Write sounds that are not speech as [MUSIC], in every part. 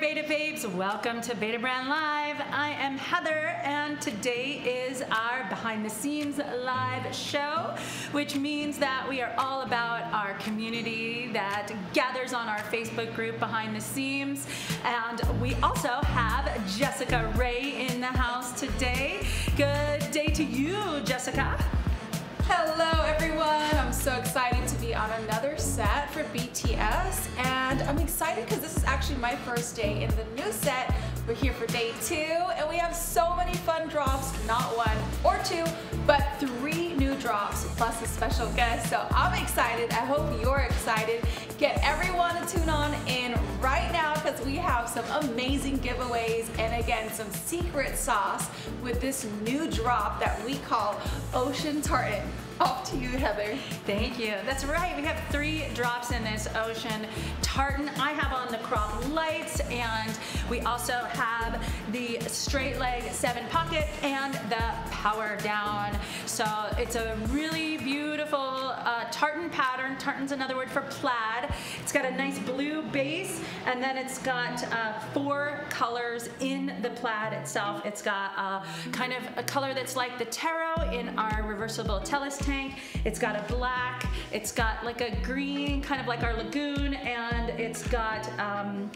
Beta Babes. Welcome to Betabrand Live. I am Heather, and today is our behind the scenes live show, which means that we are all about our community that gathers on our Facebook group behind the scenes. And we also have Jessica Ray in the house today. Good day to you, Jessica. Hello everyone, I'm so excited to be on another set for BTS and I'm excited because this is actually my first day in the new set. We're here for day two and we have so many fun drops, not one or two, but three drops plus a special guest. So I'm excited, I hope you're excited. Get everyone to tune on in right now because we have some amazing giveaways and again some secret sauce with this new drop that we call Ocean Tartan. Off to you, Heather. Thank you. That's right. We have three drops in this ocean tartan. I have on the crop lights, and we also have the straight leg seven pocket and the power down. So it's a really beautiful uh, tartan pattern. Tartan's another word for plaid. It's got a nice blue base, and then it's got uh, four colors in the plaid itself. It's got uh, kind of a color that's like the taro in our reversible Tellus tank. It's got a black, it's got like a green, kind of like our lagoon, and it's got um,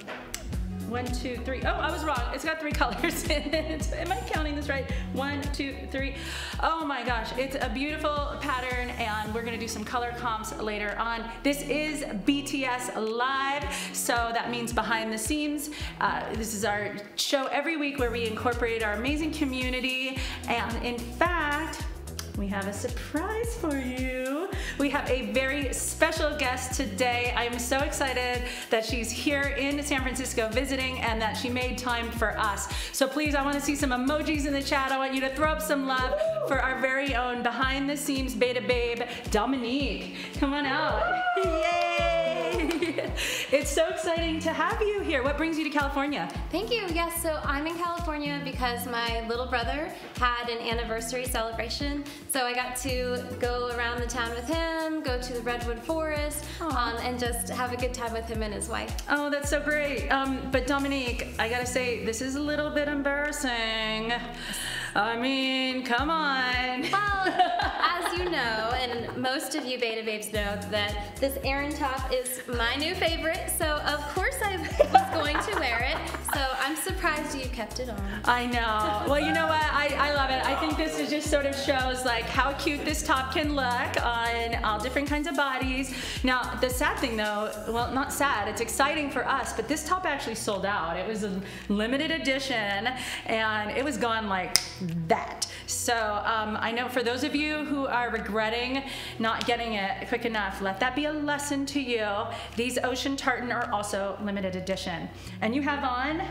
one, two, three. Oh, I was wrong. It's got three [LAUGHS] colors in it. Am I counting this right? One, two, three. Oh my gosh, it's a beautiful pattern and we're gonna do some color comps later on. This is BTS Live, so that means behind the scenes. Uh, this is our show every week where we incorporate our amazing community and in fact, we have a surprise for you. We have a very special guest today. I am so excited that she's here in San Francisco visiting and that she made time for us. So please, I want to see some emojis in the chat. I want you to throw up some love for our very own behind the scenes beta babe, Dominique. Come on out. Yay! [LAUGHS] It's so exciting to have you here. What brings you to California? Thank you. Yes, so I'm in California because my little brother had an anniversary celebration. So I got to go around the town with him, go to the Redwood Forest, um, and just have a good time with him and his wife. Oh, that's so great. Um, but Dominique, I gotta say, this is a little bit embarrassing. I mean, come on. [LAUGHS] Well, as you know, and most of you beta babes know that this Aran top is my new favorite, so of course I was going to wear it. So I'm surprised you kept it on. I know. Well, you know what? I, I love it. I think this is just sort of shows like how cute this top can look on all different kinds of bodies. Now, the sad thing though, well, not sad, it's exciting for us, but this top actually sold out. It was a limited edition and it was gone like that. So um, I know for those of you who are regretting not getting it quick enough, let that be a lesson to you. These Ocean Tartan are also limited edition. And you have on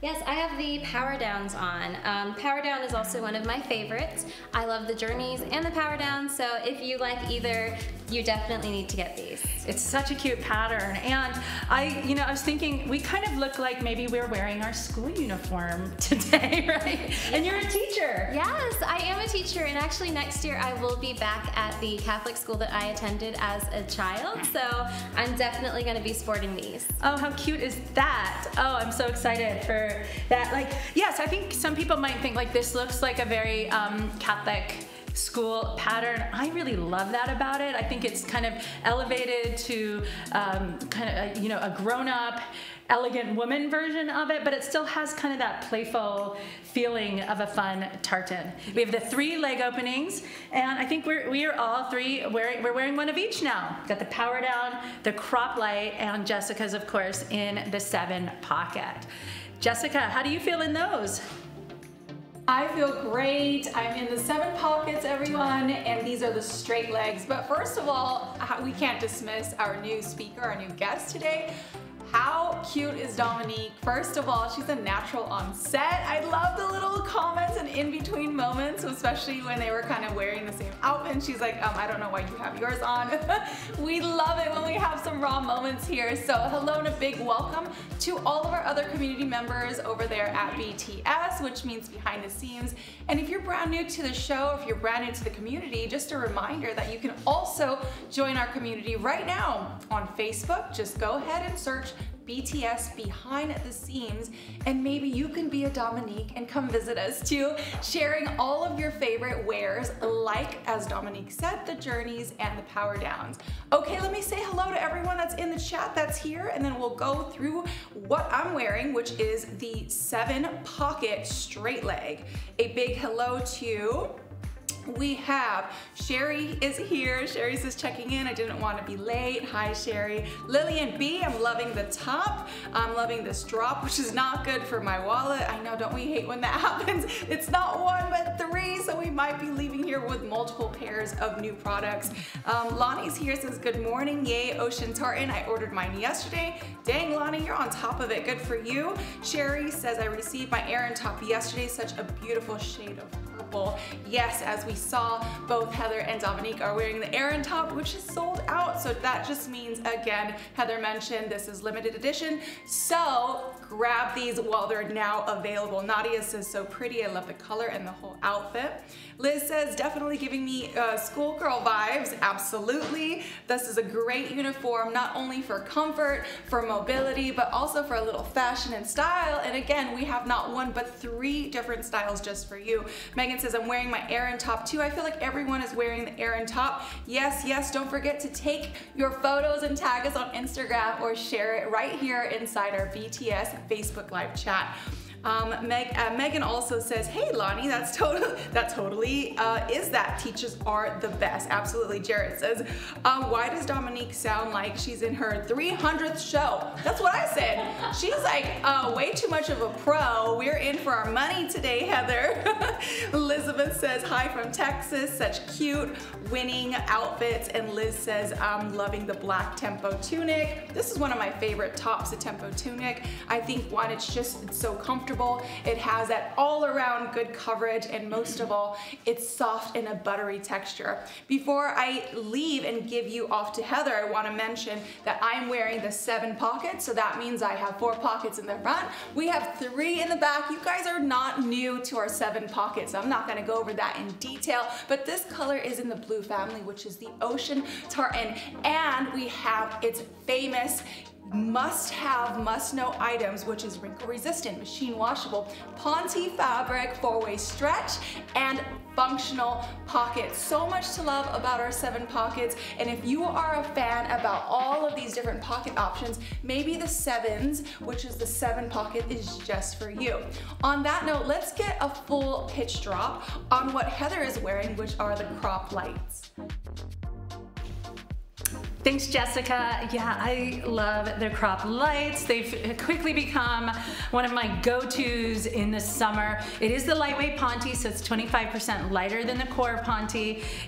Yes, I have the Power Downs on. Um, Power Down is also one of my favorites. I love the Journeys and the Power Downs, so if you like either, you definitely need to get these. It's such a cute pattern. And I, you know, I was thinking we kind of look like maybe we're wearing our school uniform [LAUGHS] today, [LAUGHS] right? And you're a teacher. Yes, I am a teacher, and actually next year I will be back at the Catholic school that I attended as a child, so I'm definitely going to be sporting these. Oh, how cute is that? Oh, I'm so excited for that. Like, yes, I think some people might think like this looks like a very um, Catholic school pattern. I really love that about it. I think it's kind of elevated to um, kind of, a, you know, a grown up, elegant woman version of it, but it still has kind of that playful feeling of a fun tartan. We have the three leg openings, and I think we're, we are all three wearing, we're wearing one of each now. Got the power down, the crop light, and Jessica's, of course, in the seven pocket. Jessica, how do you feel in those? I feel great. I'm in the seven pockets, everyone, and these are the straight legs. But first of all, we can't dismiss our new speaker, our new guest today. How cute is Dominique? First of all, she's a natural on set. I love the little comments and in-between moments, especially when they were kind of wearing the same outfit. And she's like, um, I don't know why you have yours on. [LAUGHS] we love it when we have some raw moments here. So hello and a big welcome to all of our other community members over there at BTS, which means behind the scenes. And if you're brand new to the show, if you're brand new to the community, just a reminder that you can also join our community right now on Facebook. Just go ahead and search BTS behind the scenes and maybe you can be a Dominique and come visit us too, sharing all of your favorite wears like, as Dominique said, the journeys and the power downs. Okay, let me say hello to everyone that's in the chat that's here and then we'll go through what I'm wearing, which is the seven pocket straight leg. A big hello to we have Sherry is here. Sherry says checking in. I didn't want to be late. Hi, Sherry. Lillian B, I'm loving the top. I'm loving this drop, [LAUGHS] which is not good for my wallet. I know, don't we hate when that [LAUGHS] happens? It's not one, but three, so we might be leaving here with multiple pairs of new products. Um, Lonnie's here, says good morning. Yay, Ocean Tartan. I ordered mine yesterday. Dang, Lonnie, you're on top of it. Good for you. Sherry says I received my Aran top yesterday. Such a beautiful shade of Yes, as we saw, both Heather and Dominique are wearing the Aran top, which is sold out. So that just means, again, Heather mentioned this is limited edition. So grab these while they're now available. Nadia says, so pretty. I love the color and the whole outfit. Liz says, definitely giving me uh, schoolgirl vibes. Absolutely. This is a great uniform, not only for comfort, for mobility, but also for a little fashion and style. And again, we have not one, but three different styles just for you. Megan says, I'm wearing my Aran top too. I feel like everyone is wearing the Aran top. Yes, yes, don't forget to take your photos and tag us on Instagram or share it right here inside our BTS Facebook Live chat. Um, Meg, uh, Megan also says, hey Lonnie, that's totally, [LAUGHS] that totally uh, is that. Teachers are the best. Absolutely. Jared says, uh, why does Dominique sound like she's in her 300th show? That's what I said. She's like uh, way too much of a pro. We're in for our money today, Heather. [LAUGHS] Elizabeth says, hi from Texas. Such cute winning outfits. And Liz says, I'm loving the black tempo tunic. This is one of my favorite tops, the tempo tunic. I think one, it's just it's so comfortable comfortable. It has that all around good coverage and most of all, it's soft and a buttery texture. Before I leave and give you off to Heather, I wanna mention that I'm wearing the seven pockets, so that means I have four pockets in the front. We have three in the back. You guys are not new to our seven pockets. So I'm not gonna go over that in detail, but this color is in the blue family, which is the Ocean Tartan, and we have its famous must have, must know items, which is wrinkle resistant, machine washable, Ponte fabric, four way stretch, and functional pockets. So much to love about our seven pockets. And if you are a fan about all of these different pocket options, maybe the sevens, which is the seven pocket, is just for you. On that note, let's get a full pitch drop on what Heather is wearing, which are the crop lights. Thanks, Jessica. Yeah, I love the crop lights. They've quickly become one of my go-tos in the summer. It is the lightweight Ponte, so it's 25% lighter than the core Ponte.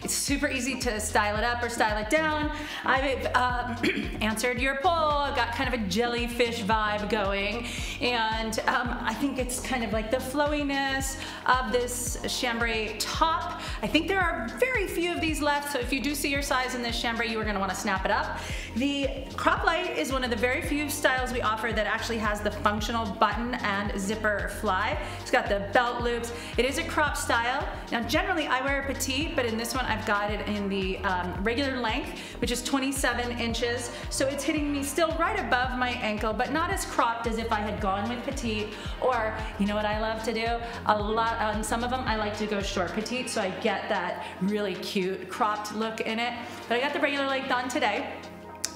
It's super easy to style it up or style it down. I've uh, [CLEARS THROAT] answered your poll. I've got kind of a jellyfish vibe going. And um, I think it's kind of like the flowiness of this chambray top. I think there are very few of these left, so if you do see your size in this chambray, you are gonna wanna snap it up. The crop light is one of the very few styles we offer that actually has the functional button and zipper fly. It's got the belt loops. It is a crop style. Now generally I wear a petite, but in this one I've got it in the um, regular length, which is 27 inches. So it's hitting me still right above my ankle, but not as cropped as if I had gone with petite. Or, you know what I love to do? A lot, on some of them I like to go short petite, so I get that really cute cropped look in it. But I got the regular length on today.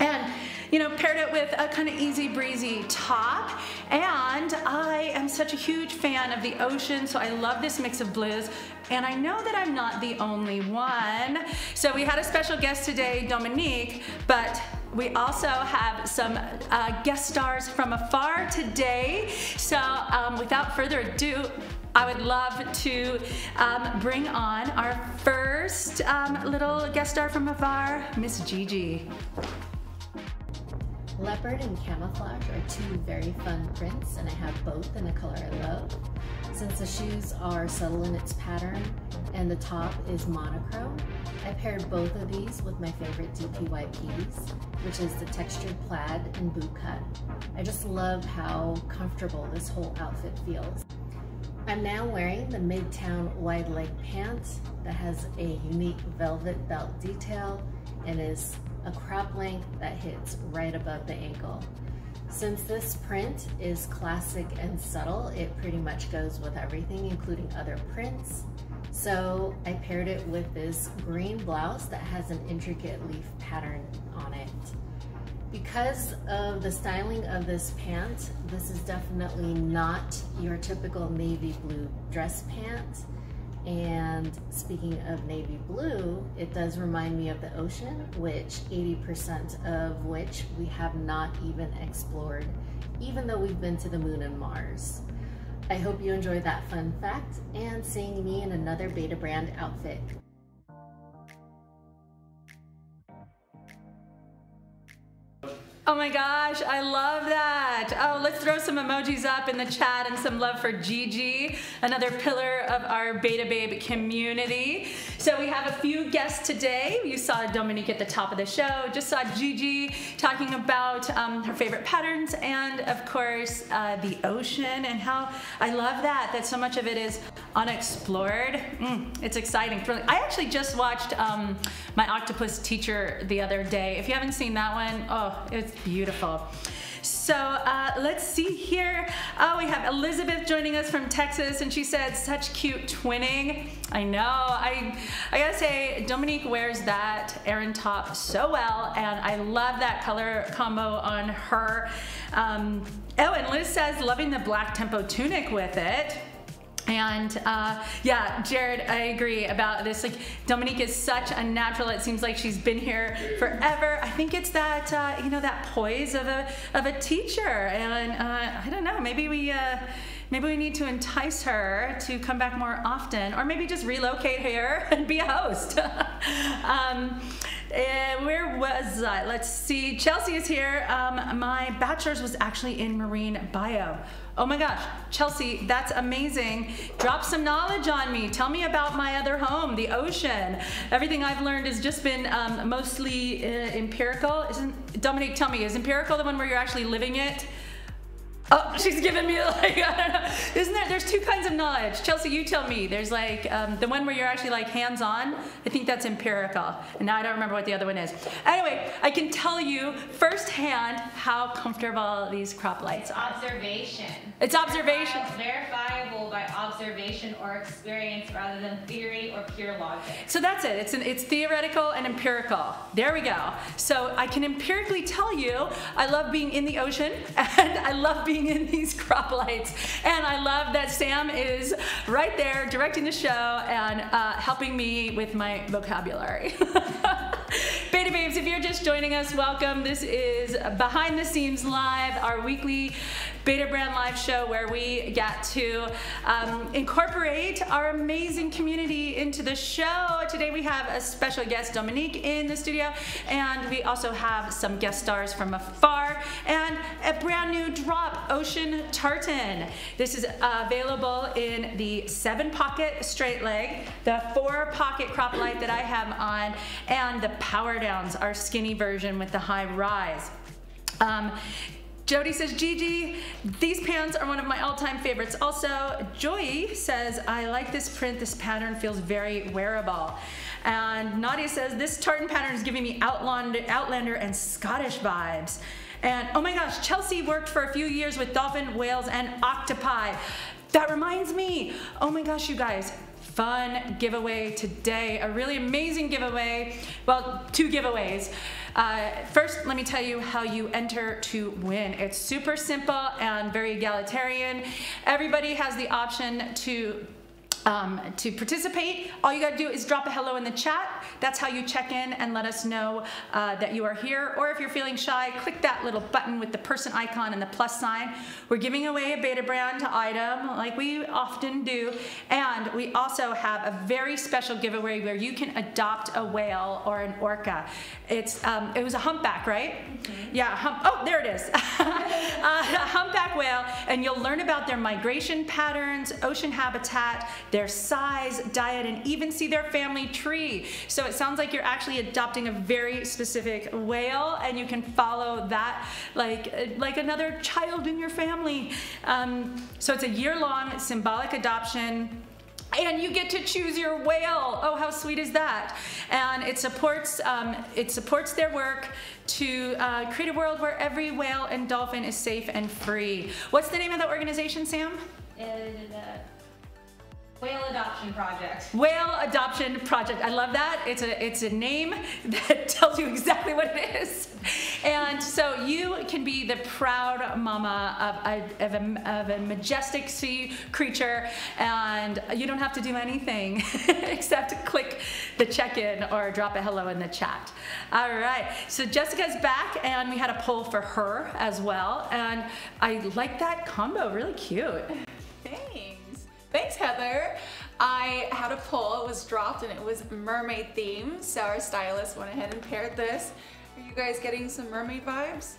And you know, paired it with a kind of easy breezy top. And I am such a huge fan of the ocean, so I love this mix of blues. And I know that I'm not the only one. So we had a special guest today, Dominique, but we also have some uh, guest stars from afar today. So um, without further ado, I would love to um, bring on our first um, little guest star from afar, Miss Gigi. Leopard and camouflage are two very fun prints and I have both in a color I love. Since the shoes are subtle in its pattern and the top is monochrome, I paired both of these with my favorite DPYPs, which is the textured plaid and boot cut. I just love how comfortable this whole outfit feels. I'm now wearing the Midtown wide leg pants that has a unique velvet belt detail and is a crop length that hits right above the ankle. Since this print is classic and subtle, it pretty much goes with everything, including other prints. So I paired it with this green blouse that has an intricate leaf pattern on it. Because of the styling of this pant, this is definitely not your typical navy blue dress pant. And speaking of navy blue, it does remind me of the ocean, which 80% of which we have not even explored, even though we've been to the moon and Mars. I hope you enjoyed that fun fact and seeing me in another Betabrand outfit. Oh my gosh, I love that. Oh, let's throw some emojis up in the chat and some love for Gigi, another pillar of our Beta Babe community. So we have a few guests today. You saw Dominique at the top of the show, just saw Gigi talking about um, her favorite patterns and of course uh, the ocean and how I love that, that so much of it is unexplored. Mm, it's exciting. I actually just watched um, my octopus teacher the other day. If you haven't seen that one, oh, it's beautiful. So uh, let's see here. Oh, we have Elizabeth joining us from Texas, and she said, such cute twinning. I know. I, I gotta say, Dominique wears that Aran top so well, and I love that color combo on her. Um, oh, and Liz says, loving the black tempo tunic with it. And uh, yeah, Jared, I agree about this. Like Dominique is such a natural. It seems like she's been here forever. I think it's that uh, you know that poise of a of a teacher, and uh, I don't know. Maybe we. Maybe we need to entice her to come back more often, or maybe just relocate here [LAUGHS] and be a host. [LAUGHS] um, where was I? Let's see. Chelsea is here. Um, my bachelor's was actually in marine bio. Oh my gosh, Chelsea, that's amazing. Drop some knowledge on me. Tell me about my other home, the ocean. Everything I've learned has just been um, mostly uh, empirical. Isn't Dominique? Tell me, is empirical the one where you're actually living it? Oh, she's giving me [LAUGHS] like, I don't know. Isn't there, there's two kinds of knowledge. Chelsea, you tell me. There's like um, the one where you're actually like hands-on. I think that's empirical. And now I don't remember what the other one is. Anyway, I can tell you firsthand how comfortable these crop lights are. Observation. It's observation. Verifiable by observation or experience rather than theory or pure logic. So that's it. It's, an, it's theoretical and empirical. There we go. So I can empirically tell you I love being in the ocean [LAUGHS] and I love being being [LAUGHS] in these crop lights. And I love that Sam is right there directing the show and uh, helping me with my vocabulary. [LAUGHS] [LAUGHS] Beta Babes, if you're just joining us, welcome. This is Behind the Scenes Live, our weekly Betabrand Live show where we get to um, incorporate our amazing community into the show. Today we have a special guest, Dominique, in the studio, and we also have some guest stars from afar and a brand new drop, Ocean Tartan. This is available in the seven pocket straight leg, the four pocket crop light that I have on, and the Power Downs, our skinny version with the high rise. Um, Jody says, Gigi, these pants are one of my all-time favorites. Also, Joy says, I like this print. This pattern feels very wearable. And Nadia says, this tartan pattern is giving me Outlander, Outlander and Scottish vibes. And oh my gosh, Chelsea worked for a few years with dolphin, whales, and octopi. That reminds me, oh my gosh, you guys, fun giveaway today. A really amazing giveaway. Well, two giveaways. Uh, first, let me tell you how you enter to win. It's super simple and very egalitarian. Everybody has the option to um, to participate, all you gotta do is drop a hello in the chat. That's how you check in and let us know uh, that you are here. Or if you're feeling shy, click that little button with the person icon and the plus sign. We're giving away a Betabrand item like we often do. And we also have a very special giveaway where you can adopt a whale or an orca. It's um, It was a humpback, right? Mm -hmm. Yeah, hump, oh, there it is. [LAUGHS] uh, a humpback whale, and you'll learn about their migration patterns, ocean habitat, their size, diet, and even see their family tree. So it sounds like you're actually adopting a very specific whale and you can follow that like, like another child in your family. Um, so it's a year-long symbolic adoption and you get to choose your whale. Oh, how sweet is that? And it supports um, it supports their work to uh, create a world where every whale and dolphin is safe and free. What's the name of the organization, Sam? Uh, Whale Adoption Project. Whale Adoption Project. I love that. It's a it's a name [LAUGHS] that tells you exactly what it is. And so you can be the proud mama of a, of a, of a majestic sea creature, and you don't have to do anything [LAUGHS] except click the check-in or drop a hello in the chat. All right. So Jessica's back, and we had a poll for her as well, and I like that combo. Really cute. Thanks. Thanks, Heather. I had a poll, it was dropped and it was mermaid theme. So our stylist went ahead and paired this. Are you guys getting some mermaid vibes?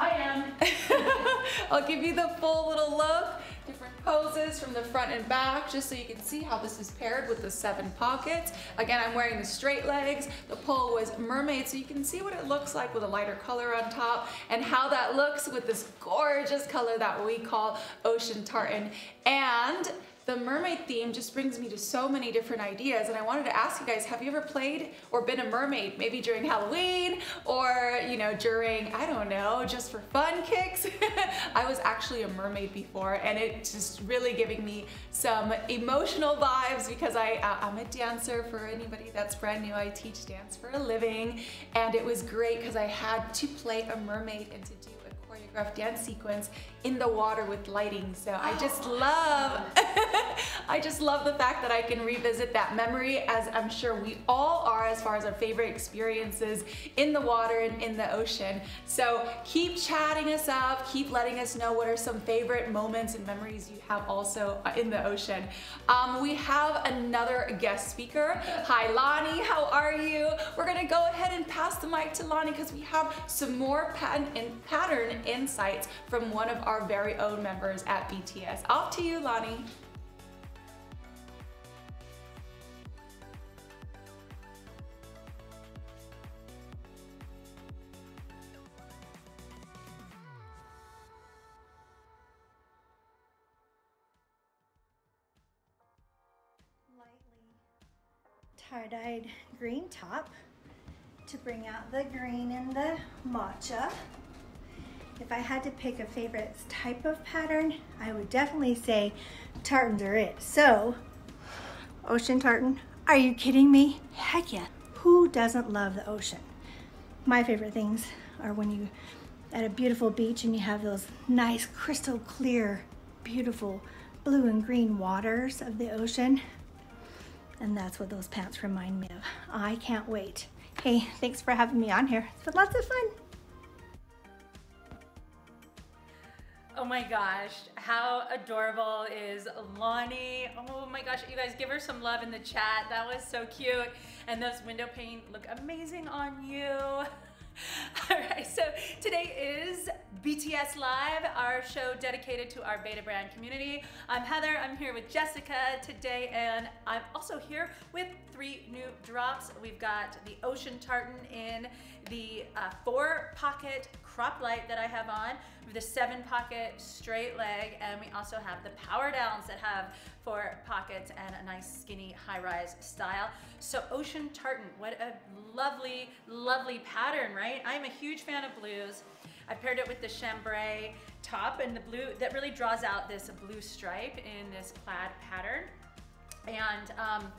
I am. [LAUGHS] I'll give you the full little look, different poses from the front and back, just so you can see how this is paired with the seven pockets. Again, I'm wearing the straight legs. The poll was mermaid, so you can see what it looks like with a lighter color on top and how that looks with this gorgeous color that we call ocean tartan. And the mermaid theme just brings me to so many different ideas and I wanted to ask you guys, have you ever played or been a mermaid? Maybe during Halloween or, you know, during, I don't know, just for fun kicks? [LAUGHS] I was actually a mermaid before and it's just really giving me some emotional vibes because I, uh, I'm a dancer for anybody that's brand new. I teach dance for a living and it was great because I had to play a mermaid and to do a choreographed dance sequence in the water with lighting. So I just love, [LAUGHS] I just love the fact that I can revisit that memory as I'm sure we all are as far as our favorite experiences in the water and in the ocean. So keep chatting us up, keep letting us know what are some favorite moments and memories you have also uh, in the ocean. Um, we have another guest speaker. Hi Lonnie, how are you? We're gonna go ahead and pass the mic to Lonnie because we have some more pattern, pattern insights from one of our very own members at BTS. Off to you, Lonnie. tie-dyed green top to bring out the green in the matcha. If I had to pick a favorite type of pattern, I would definitely say tartans are it. So, ocean tartan, are you kidding me? Heck yeah. Who doesn't love the ocean? My favorite things are when you at a beautiful beach and you have those nice crystal clear, beautiful blue and green waters of the ocean. And that's what those pants remind me of. I can't wait. Hey, thanks for having me on here. It's been lots of fun. Oh my gosh, how adorable is Lonnie? Oh my gosh, you guys give her some love in the chat. That was so cute. And those window pane look amazing on you. [LAUGHS] All right, so today is BTS Live, our show dedicated to our Betabrand community. I'm Heather, I'm here with Jessica today, and I'm also here with three new drops. We've got the Ocean Tartan in the uh, four pocket crop light that I have on, with the seven pocket straight leg, and we also have the power downs that have four pockets and a nice skinny high rise style. So Ocean Tartan, what a lovely, lovely pattern, right? I'm a huge fan of blues. I paired it with the chambray top and the blue that really draws out this blue stripe in this plaid pattern. And um,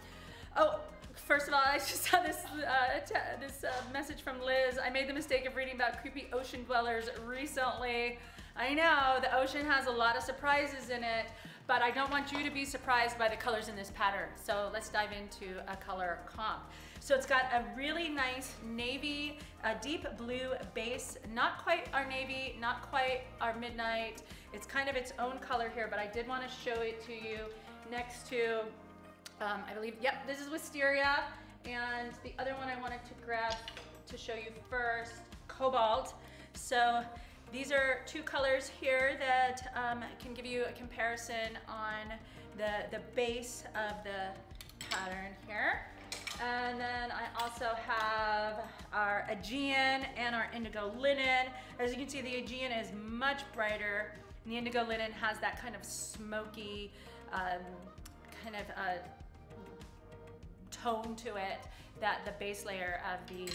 oh, First of all, I just saw this uh, this uh, message from Liz. I made the mistake of reading about creepy ocean dwellers recently. I know the ocean has a lot of surprises in it, but I don't want you to be surprised by the colors in this pattern. So let's dive into a color comp. So it's got a really nice navy, a deep blue base, not quite our navy, not quite our midnight. It's kind of its own color here, but I did want to show it to you next to um, I believe, yep, this is Wisteria. And the other one I wanted to grab to show you first, Cobalt. So these are two colors here that um, can give you a comparison on the, the base of the pattern here. And then I also have our Aegean and our indigo linen. As you can see, the Aegean is much brighter and the indigo linen has that kind of smoky, um, kind of uh, tone to it that the base layer of the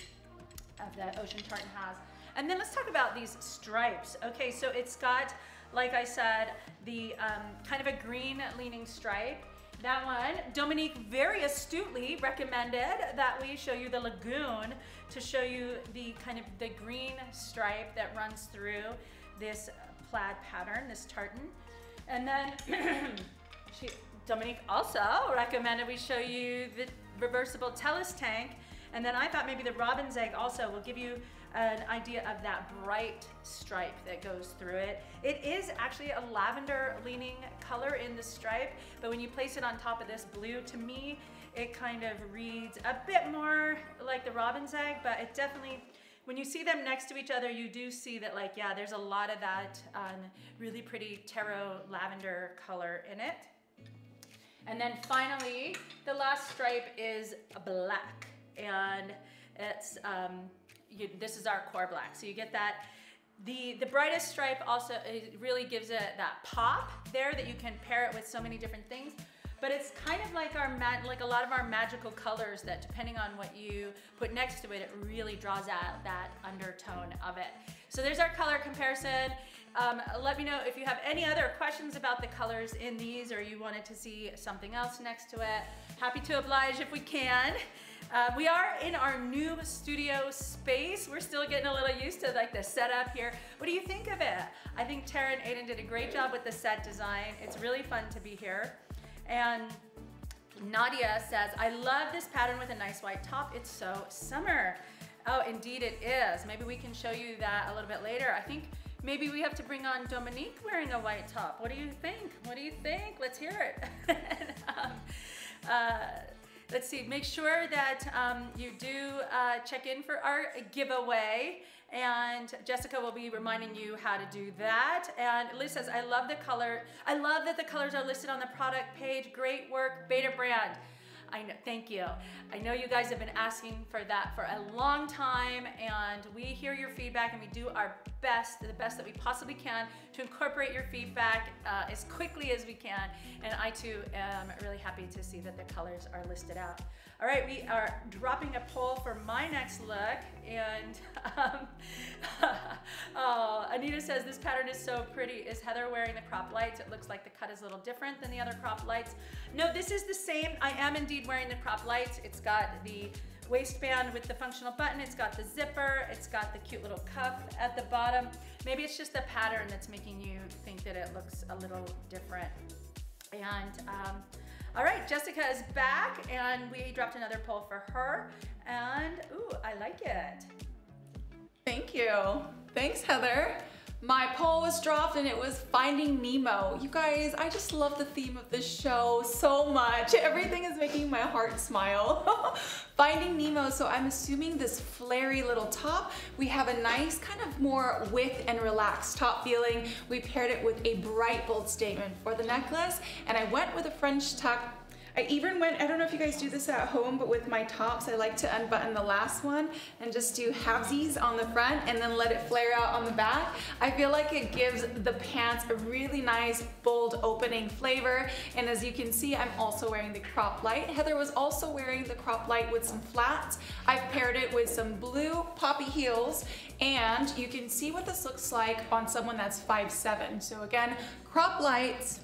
of the ocean tartan has. And then let's talk about these stripes. Okay, so it's got, like I said, the um, kind of a green leaning stripe. That one, Dominique very astutely recommended that we show you the lagoon to show you the kind of the green stripe that runs through this plaid pattern, this tartan. And then [CLEARS THROAT] she, Dominique also recommended we show you the reversible Tellus tank. And then I thought maybe the robin's egg also will give you an idea of that bright stripe that goes through it. It is actually a lavender leaning color in the stripe, but when you place it on top of this blue, to me, it kind of reads a bit more like the robin's egg, but it definitely, when you see them next to each other, you do see that like, yeah, there's a lot of that um, really pretty taro lavender color in it. And then finally, the last stripe is black. And it's, um, you, this is our core black. So you get that. The, the brightest stripe also really gives it that pop there that you can pair it with so many different things. But it's kind of like our like a lot of our magical colors that depending on what you put next to it, it really draws out that undertone of it. So there's our color comparison. Um, let me know if you have any other questions about the colors in these or you wanted to see something else next to it. Happy to oblige if we can. Uh, we are in our new studio space. We're still getting a little used to like the setup here. What do you think of it? I think Tara and Aiden did a great job with the set design. It's really fun to be here. And Nadia says, I love this pattern with a nice white top. It's so summer. Oh, indeed it is. Maybe we can show you that a little bit later. I think maybe we have to bring on Dominique wearing a white top. What do you think? What do you think? Let's hear it. [LAUGHS] um, uh, let's see, make sure that um, you do uh, check in for our giveaway and Jessica will be reminding you how to do that. And Liz says, I love the color. I love that the colors are listed on the product page. Great work, Betabrand. I know, thank you. I know you guys have been asking for that for a long time and we hear your feedback and we do our best, the best that we possibly can to incorporate your feedback uh, as quickly as we can. And I too am really happy to see that the colors are listed out. All right, we are dropping a poll for my next look and um, oh, [LAUGHS] Anita says this pattern is so pretty. Is Heather wearing the crop lights? It looks like the cut is a little different than the other crop lights. No, this is the same. I am indeed wearing the crop lights. It's got the waistband with the functional button. It's got the zipper. It's got the cute little cuff at the bottom. Maybe it's just the pattern that's making you think that it looks a little different. And um, all right, Jessica is back and we dropped another poll for her. And ooh, I like it. Thank you. Thanks, Heather. My poll was dropped and it was Finding Nemo. You guys, I just love the theme of this show so much. Everything is making my heart smile. [LAUGHS] Finding Nemo, so I'm assuming this flary little top. We have a nice kind of more width and relaxed top feeling. We paired it with a bright bold statement for the necklace and I went with a French tuck I even went, I don't know if you guys do this at home, but with my tops, I like to unbutton the last one and just do halvesies on the front and then let it flare out on the back. I feel like it gives the pants a really nice, bold opening flavor. And as you can see, I'm also wearing the crop light. Heather was also wearing the crop light with some flats. I've paired it with some blue poppy heels and you can see what this looks like on someone that's 5'7". So again, crop lights,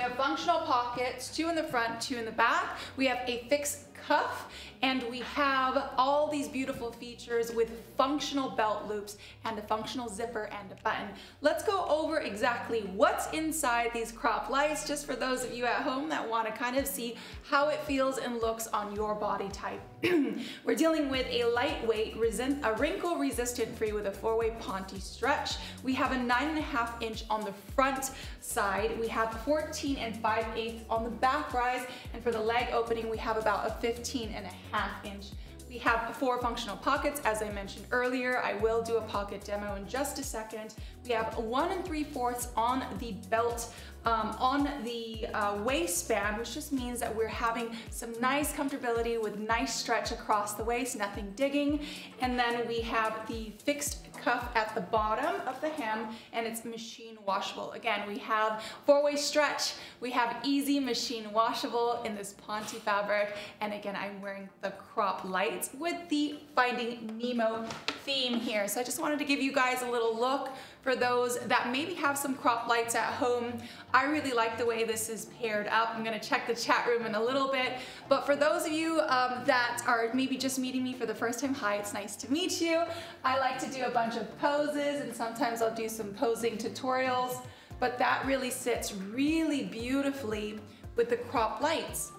we have functional pockets, two in the front, two in the back. We have a fixed cuff and we have all these beautiful features with functional belt loops and a functional zipper and a button. Let's go over exactly what's inside these crop lights just for those of you at home that want to kind of see how it feels and looks on your body type. [CLEARS THROAT] We're dealing with a lightweight, a wrinkle resistant free with a four-way Ponte stretch. We have a nine and a half inch on the front side. We have 14 and 5 eighths on the back rise. And for the leg opening, we have about a 15 and a half inch. We have four functional pockets, as I mentioned earlier. I will do a pocket demo in just a second. We have one and three fourths on the belt, um, on the uh, waistband, which just means that we're having some nice comfortability with nice stretch across the waist, nothing digging. And then we have the fixed cuff at the bottom of the hem and it's machine washable. Again, we have four-way stretch, we have easy machine washable in this Ponte fabric, and again, I'm wearing the crop lights with the Finding Nemo theme here. So I just wanted to give you guys a little look for those that maybe have some crop lights at home. I really like the way this is paired up. I'm gonna check the chat room in a little bit, but for those of you um, that are maybe just meeting me for the first time, hi, it's nice to meet you. I like to do a bunch of poses and sometimes I'll do some posing tutorials, but that really sits really beautifully with the crop lights.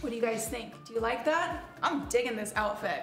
What do you guys think? Do you like that? I'm digging this outfit.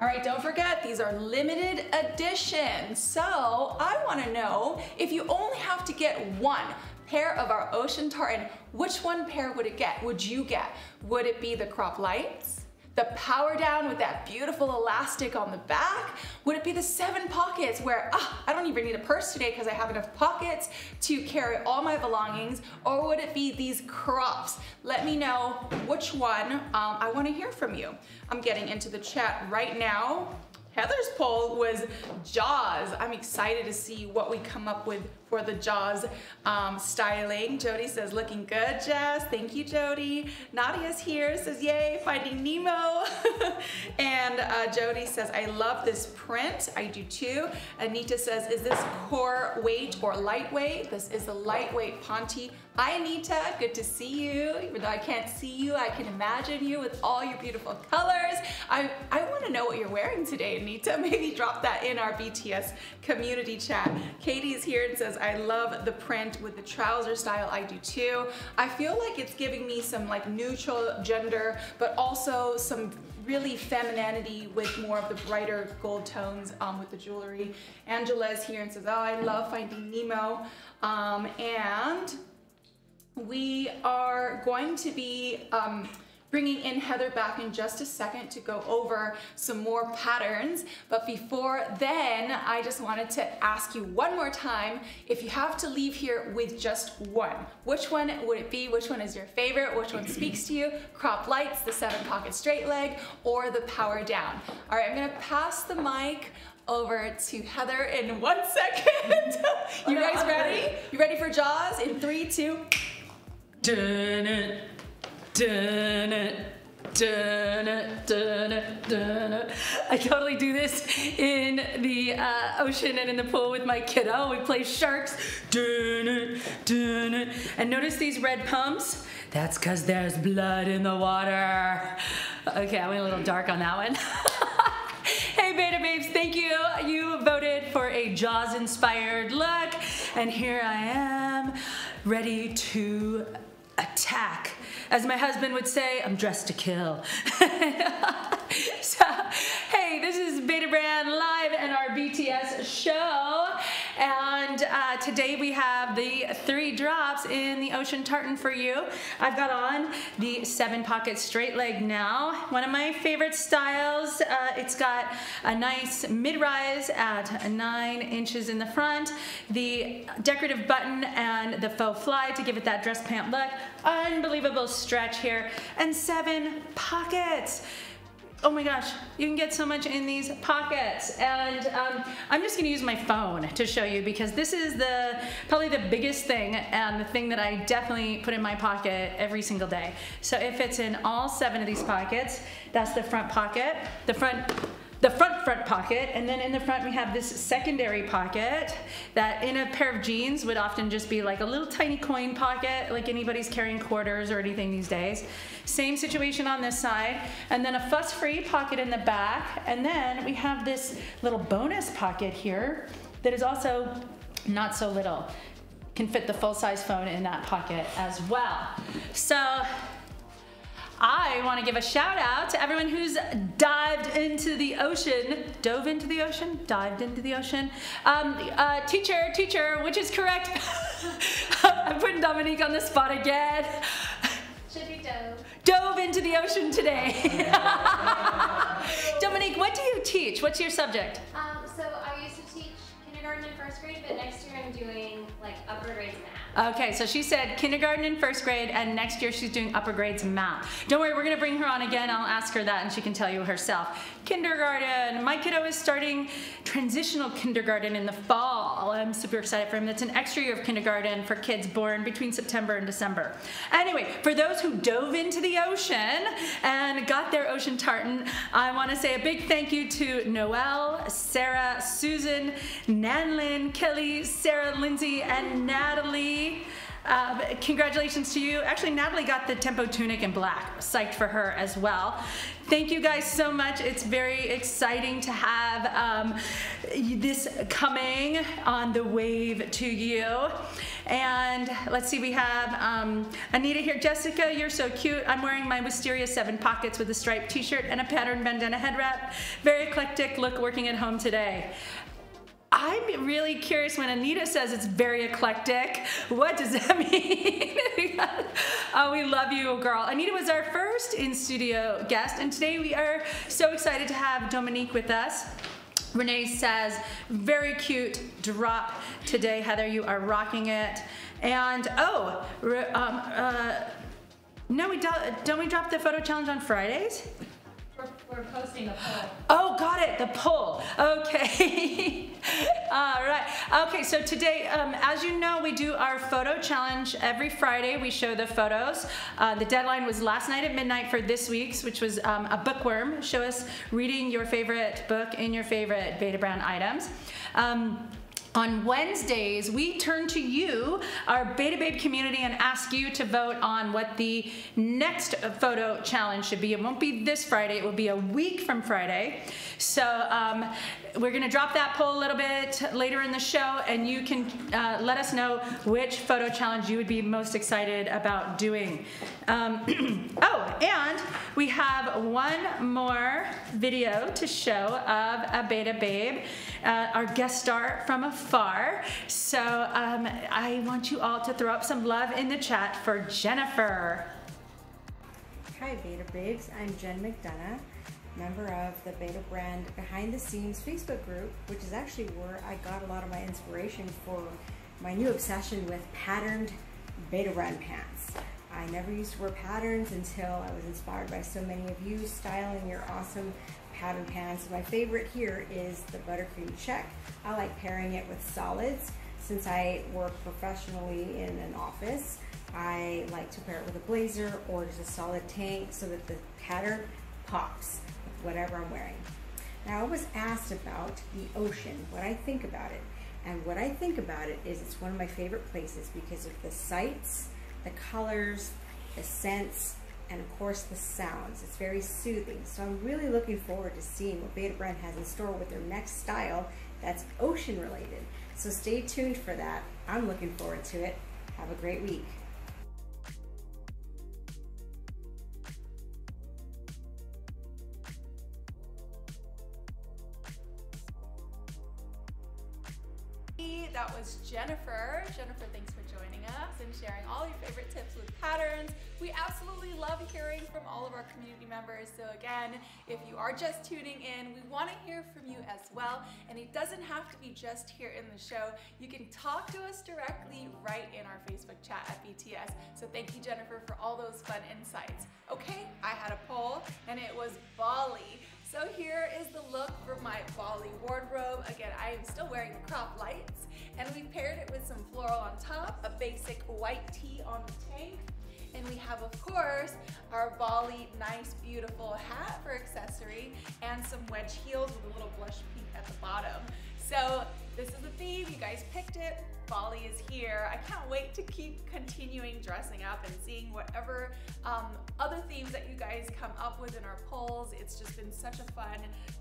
All right, don't forget, these are limited edition. So I wanna know if you only have to get one pair of our Ocean Tartan, which one pair would it get, would you get? Would it be the crop lights? The power down with that beautiful elastic on the back? Would it be the seven pockets where, ah, I don't even need a purse today because I have enough pockets to carry all my belongings? Or would it be these crops? Let me know which one um, I wanna hear from you. I'm getting into the chat right now. Heather's poll was Jaws. I'm excited to see what we come up with for the Jaws um, styling. Jody says, looking good, Jess. Thank you, Jody. Nadia's here, says, yay, finding Nemo. [LAUGHS] and uh, Jody says, I love this print. I do too. Anita says, is this core weight or lightweight? This is a lightweight Ponte Hi Anita, good to see you. Even though I can't see you, I can imagine you with all your beautiful colors. I, I wanna know what you're wearing today, Anita. [LAUGHS] Maybe drop that in our BTS community chat. Katie is here and says, I love the print with the trouser style, I do too. I feel like it's giving me some like neutral gender, but also some really femininity with more of the brighter gold tones um, with the jewelry. Angela's here and says, oh, I love Finding Nemo. Um, and we are going to be um, bringing in Heather back in just a second to go over some more patterns. But before then, I just wanted to ask you one more time, if you have to leave here with just one, which one would it be? Which one is your favorite? Which one speaks to you? Crop lights, the seven pocket straight leg, or the power down? All right, I'm gonna pass the mic over to Heather in one [LAUGHS] second. you guys ready? You ready for Jaws? In three, two, Dun it, dun it. I totally do this in the uh, ocean and in the pool with my kiddo. We play sharks. And notice these red pumps? That's because there's blood in the water. Okay, I went a little dark on that one. [LAUGHS] hey beta babes thank you you voted for a jaws inspired look and here i am ready to attack. As my husband would say, I'm dressed to kill. [LAUGHS] so, hey, this is Betabrand Live and our BTS show. And uh, today we have the three drops in the Ocean Tartan for you. I've got on the seven pocket straight leg now. One of my favorite styles. Uh, it's got a nice mid-rise at nine inches in the front, the decorative button and the faux fly to give it that dress pant look. Unbelievable stretch here. And seven pockets oh my gosh, you can get so much in these pockets. And um, I'm just gonna use my phone to show you because this is the probably the biggest thing and the thing that I definitely put in my pocket every single day. So it fits in all seven of these pockets. That's the front pocket. The front the front front pocket and then in the front we have this secondary pocket that in a pair of jeans would often just be like a little tiny coin pocket like anybody's carrying quarters or anything these days. Same situation on this side and then a fuss free pocket in the back and then we have this little bonus pocket here that is also not so little can fit the full-size phone in that pocket as well. So I want to give a shout out to everyone who's dived into the ocean, dove into the ocean, dived into the ocean. Um, uh, teacher, teacher, which is correct? [LAUGHS] I'm putting Dominique on the spot again. Should be dove. Dove into the ocean today. [LAUGHS] Dominique, what do you teach? What's your subject? Um, so I used to teach kindergarten and first grade, but next year I'm doing like upper grades math. Okay, so she said kindergarten and first grade, and next year she's doing upper grades math. Don't worry, we're gonna bring her on again. I'll ask her that and she can tell you herself. kindergarten. My kiddo is starting transitional kindergarten in the fall. I'm super excited for him. That's an extra year of kindergarten for kids born between September and December. Anyway, for those who dove into the ocean and got their ocean tartan, I want to say a big thank you to Noelle, Sarah, Susan, Nanlin, Kelly, Sarah, Lindsay, and Natalie. Uh, congratulations to you. Actually, Natalie got the Tempo tunic in black. Psyched for her as well. Thank you guys so much. It's very exciting to have um, this coming on the wave to you. And let's see, we have um, Anita here. Jessica, you're so cute. I'm wearing my Wisteria 7 pockets with a striped t-shirt and a patterned bandana head wrap. Very eclectic look working at home today. I'm really curious when Anita says it's very eclectic. What does that [LAUGHS] mean? oh, we love you, girl. Anita was our first in studio guest, and today we are so excited to have Dominique with us. Renee says, very cute drop today, Heather. You are rocking it. And oh, um, uh, no, we don't, don't we drop the photo challenge on Fridays? We're, posting a poll. Oh, got it, the poll. Okay. [LAUGHS] All right. Okay, so today, um, as you know, we do our photo challenge every Friday. We show the photos. Uh, the deadline was last night at midnight for this week's, which was um, a bookworm. Show us reading your favorite book in your favorite Betabrand items. Um, on Wednesdays, we turn to you, our Beta Babe community, and ask you to vote on what the next photo challenge should be. It won't be this Friday, it will be a week from Friday. So um, we're gonna drop that poll a little bit later in the show, and you can uh, let us know which photo challenge you would be most excited about doing. Um, [CLEARS THROAT] oh, and we have one more video to show of a Beta Babe, uh, our guest star from afar. So um, I want you all to throw up some love in the chat for Jennifer. Hi Beta Babes, I'm Jen McDonough, member of the Beta Brand Behind the Scenes Facebook group, which is actually where I got a lot of my inspiration for my new obsession with patterned Betabrand pants. I never used to wear patterns until I was inspired by so many of you styling your awesome pattern pants. My favorite here is the buttercream check. I like pairing it with solids. Since I work professionally in an office, I like to pair it with a blazer or just a solid tank so that the pattern pops with whatever I'm wearing. Now I was asked about the ocean, what I think about it. And what I think about it is it's one of my favorite places because of the sights, the colors, the scents, and of course the sounds. It's very soothing. So I'm really looking forward to seeing what Betabrand has in store with their next style that's ocean related. So stay tuned for that. I'm looking forward to it. Have a great week. That was Jennifer. Jennifer, thanks for joining us and sharing all your favorite tips with patterns. We absolutely love hearing from all of our community members. So again, if you are just tuning in, we want to hear from you as well. And it doesn't have to be just here in the show. You can talk to us directly right in our Facebook chat at BTS. So thank you, Jennifer, for all those fun insights. Okay, I had a poll and it was Bali. So here is the look for my Bali wardrobe. Again, I am still wearing the crop lights and we paired it with some floral on top, a basic white tee on the tank, and we have, of course, our Bali nice, beautiful hat for accessory and some wedge heels with a little blush pink at the bottom. So this is the theme, you guys picked it. Bali is here. I can't wait to keep continuing dressing up and seeing whatever um, other themes that you guys come up with in our polls. It's just been such a fun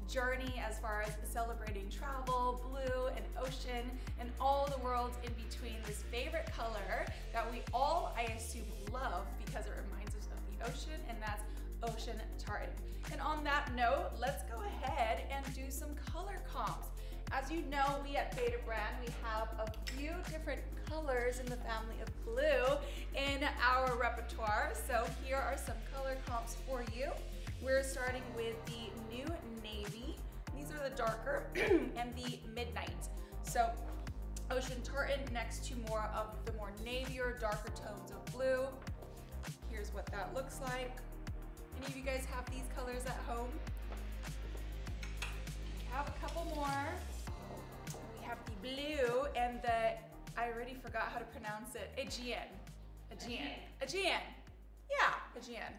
journey as far as celebrating travel, blue and ocean, and all the worlds in between this favorite color that we all, I assume, love because it reminds us of the ocean, and that's ocean tartan. And on that note, let's go ahead and do some color comps. As you know, we at Betabrand, we have a few different colors in the family of blue in our repertoire. So here are some color comps for you. We're starting with the new navy. These are the darker [CLEARS THROAT] and the midnight. So ocean tartan next to more of the more navy or darker tones of blue. Here's what that looks like. Any of you guys have these colors at home? have a couple more. Have the blue and the, I already forgot how to pronounce it, Aegean. Aegean. Aegean. Yeah, Aegean.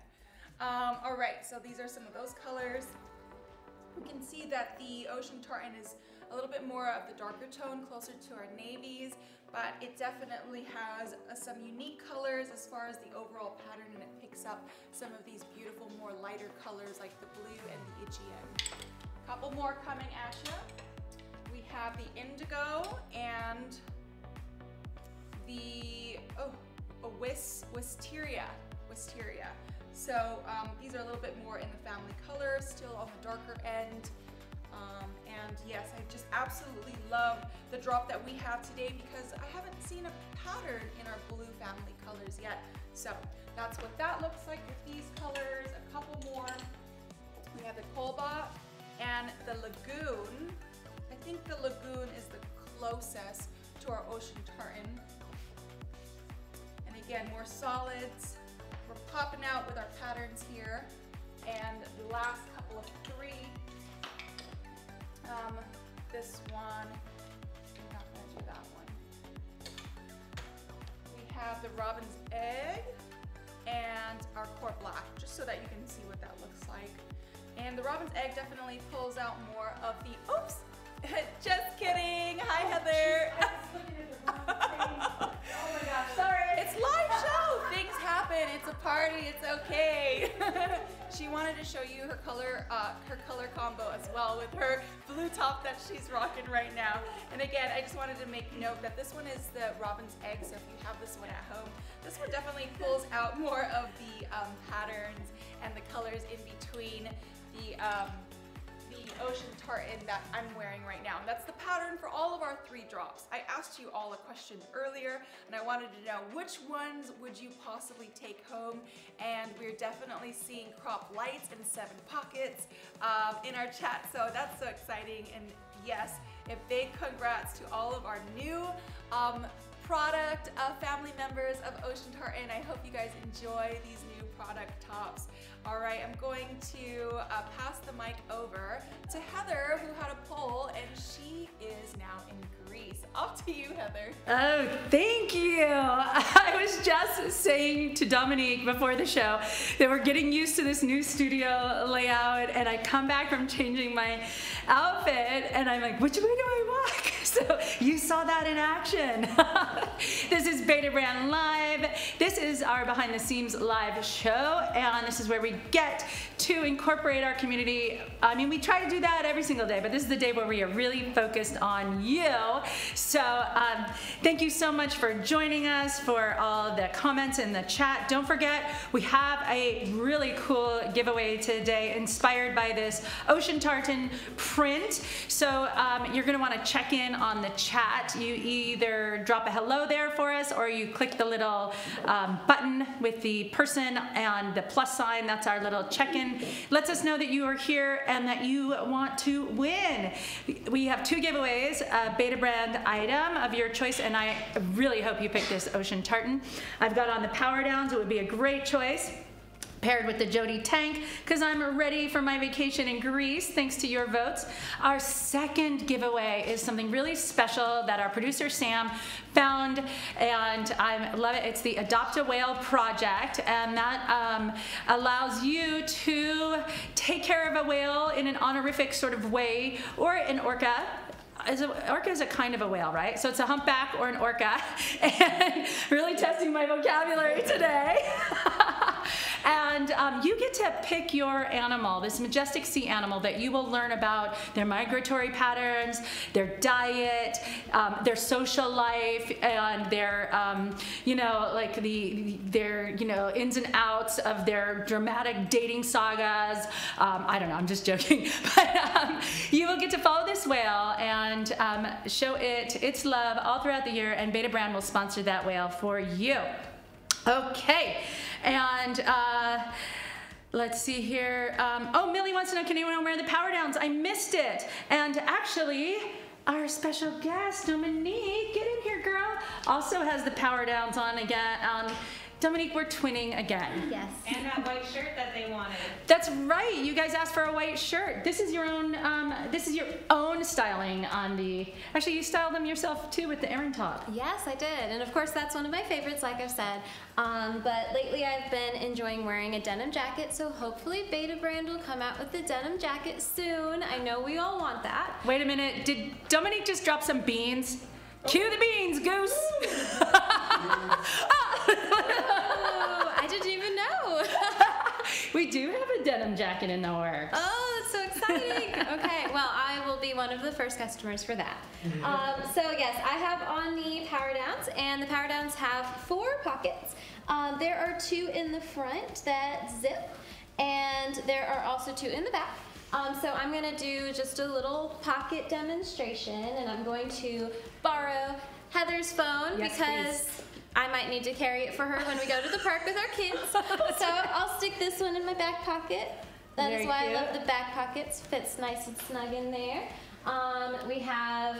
Um, all right, so these are some of those colors. We can see that the ocean tartan is a little bit more of the darker tone, closer to our navies, but it definitely has uh, some unique colors as far as the overall pattern and it picks up some of these beautiful, more lighter colors like the blue and the Aegean. Couple more coming at you. Have the indigo and the, oh, a wis, wisteria, wisteria. So um, these are a little bit more in the family color, still on the darker end. Um, and yes, I just absolutely love the drop that we have today because I haven't seen a pattern in our blue family colors yet. So that's what that looks like with these colors. A couple more. We have the cobalt and the lagoon. Think the lagoon is the closest to our ocean tartan. And again, more solids. We're popping out with our patterns here. And the last couple of three um, this one, I'm not gonna do that one. We have the robin's egg and our core black, just so that you can see what that looks like. And the robin's egg definitely pulls out more of the, oops, [LAUGHS] just kidding. Hi, Heather. oh my gosh, sorry. It's live show. Things happen. It's a party. It's okay. [LAUGHS] she wanted to show you her color, uh, her color combo as well with her blue top that she's rocking right now. And again, I just wanted to make note that this one is the robin's egg. So if you have this one at home, this one definitely pulls out more of the um, patterns and the colors in between the um, ocean tartan that I'm wearing right now. And that's the pattern for all of our three drops. I asked you all a question earlier and I wanted to know which ones would you possibly take home? And we're definitely seeing crop lights and seven pockets um, in our chat. So that's so exciting. And yes, a big congrats to all of our new um, product uh, family members of Ocean Tartan. I hope you guys enjoy these new product tops. All right, I'm going to uh, pass the mic over to Heather, who had a poll, and she is now in Greece. [LAUGHS] Off to you, Heather. Oh, thank you. [LAUGHS] I was just saying to Dominique before the show that we're getting used to this new studio layout, and I come back from changing my outfit, and I'm like, which way do I walk? [LAUGHS] So you saw that in action. [LAUGHS] this is Betabrand Live. This is our behind the scenes live show, and this is where we get to incorporate our community. I mean, we try to do that every single day, but this is the day where we are really focused on you. So um, thank you so much for joining us, for all the comments in the chat. Don't forget, we have a really cool giveaway today inspired by this Ocean Tartan print. So um, you're gonna wanna check in on the chat. You either drop a hello there for us or you click the little um, button with the person and the plus sign. That's our little check-in. Lets us know that you are here and that you want to win. We have two giveaways, a Betabrand item of your choice, and I really hope you pick this Ocean Tartan. I've got on the Power Downs. It would be a great choice paired with the Jody tank because I'm ready for my vacation in Greece thanks to your votes. Our second giveaway is something really special that our producer Sam found and I love it. It's the Adopt a Whale project and that um, allows you to take care of a whale in an honorific sort of way or an orca is a, orca is a kind of a whale, right? So it's a humpback or an orca. [LAUGHS] And really testing my vocabulary today. Um, you get to pick your animal, this majestic sea animal that you will learn about their migratory patterns, their diet, um, their social life, and their, um, you know, like the their, you know, ins and outs of their dramatic dating sagas. Um, I don't know, I'm just joking, [LAUGHS] but um, you will get to follow this whale and um, show it its love all throughout the year, and Betabrand will sponsor that whale for you. Okay, and uh, let's see here. Um, oh, Millie wants to know, can anyone wear the power downs? I missed it. And actually, our special guest, Dominique, get in here, girl, also has the power downs on again. Um, Dominique, we're twinning again. Yes. And that white shirt that they wanted. That's right. You guys asked for a white shirt. This is your own. Um, this is your own styling on the. Actually, you styled them yourself too with the Erin top. Yes, I did. And of course, that's one of my favorites, like I've said. Um, but lately, I've been enjoying wearing a denim jacket, so hopefully, Betabrand will come out with the denim jacket soon. I know we all want that. Wait a minute. Did Dominique just drop some beans? Cue the beans, Goose. Oh, [LAUGHS] I didn't even know. [LAUGHS] we do have a denim jacket in the works. Oh, that's so exciting. [LAUGHS] okay, well, I will be one of the first customers for that. Um, so, yes, I have on the Power Downs, and the Power Downs have four pockets. Um, there are two in the front that zip, and there are also two in the back. Um, so I'm going to do just a little pocket demonstration, and I'm going to borrow Heather's phone Yes, because please. I might need to carry it for her when we go to the park with our kids. [LAUGHS] so I'll stick this one in my back pocket. That is Very why cute. I love the back pockets. Fits nice and snug in there. Um, we have,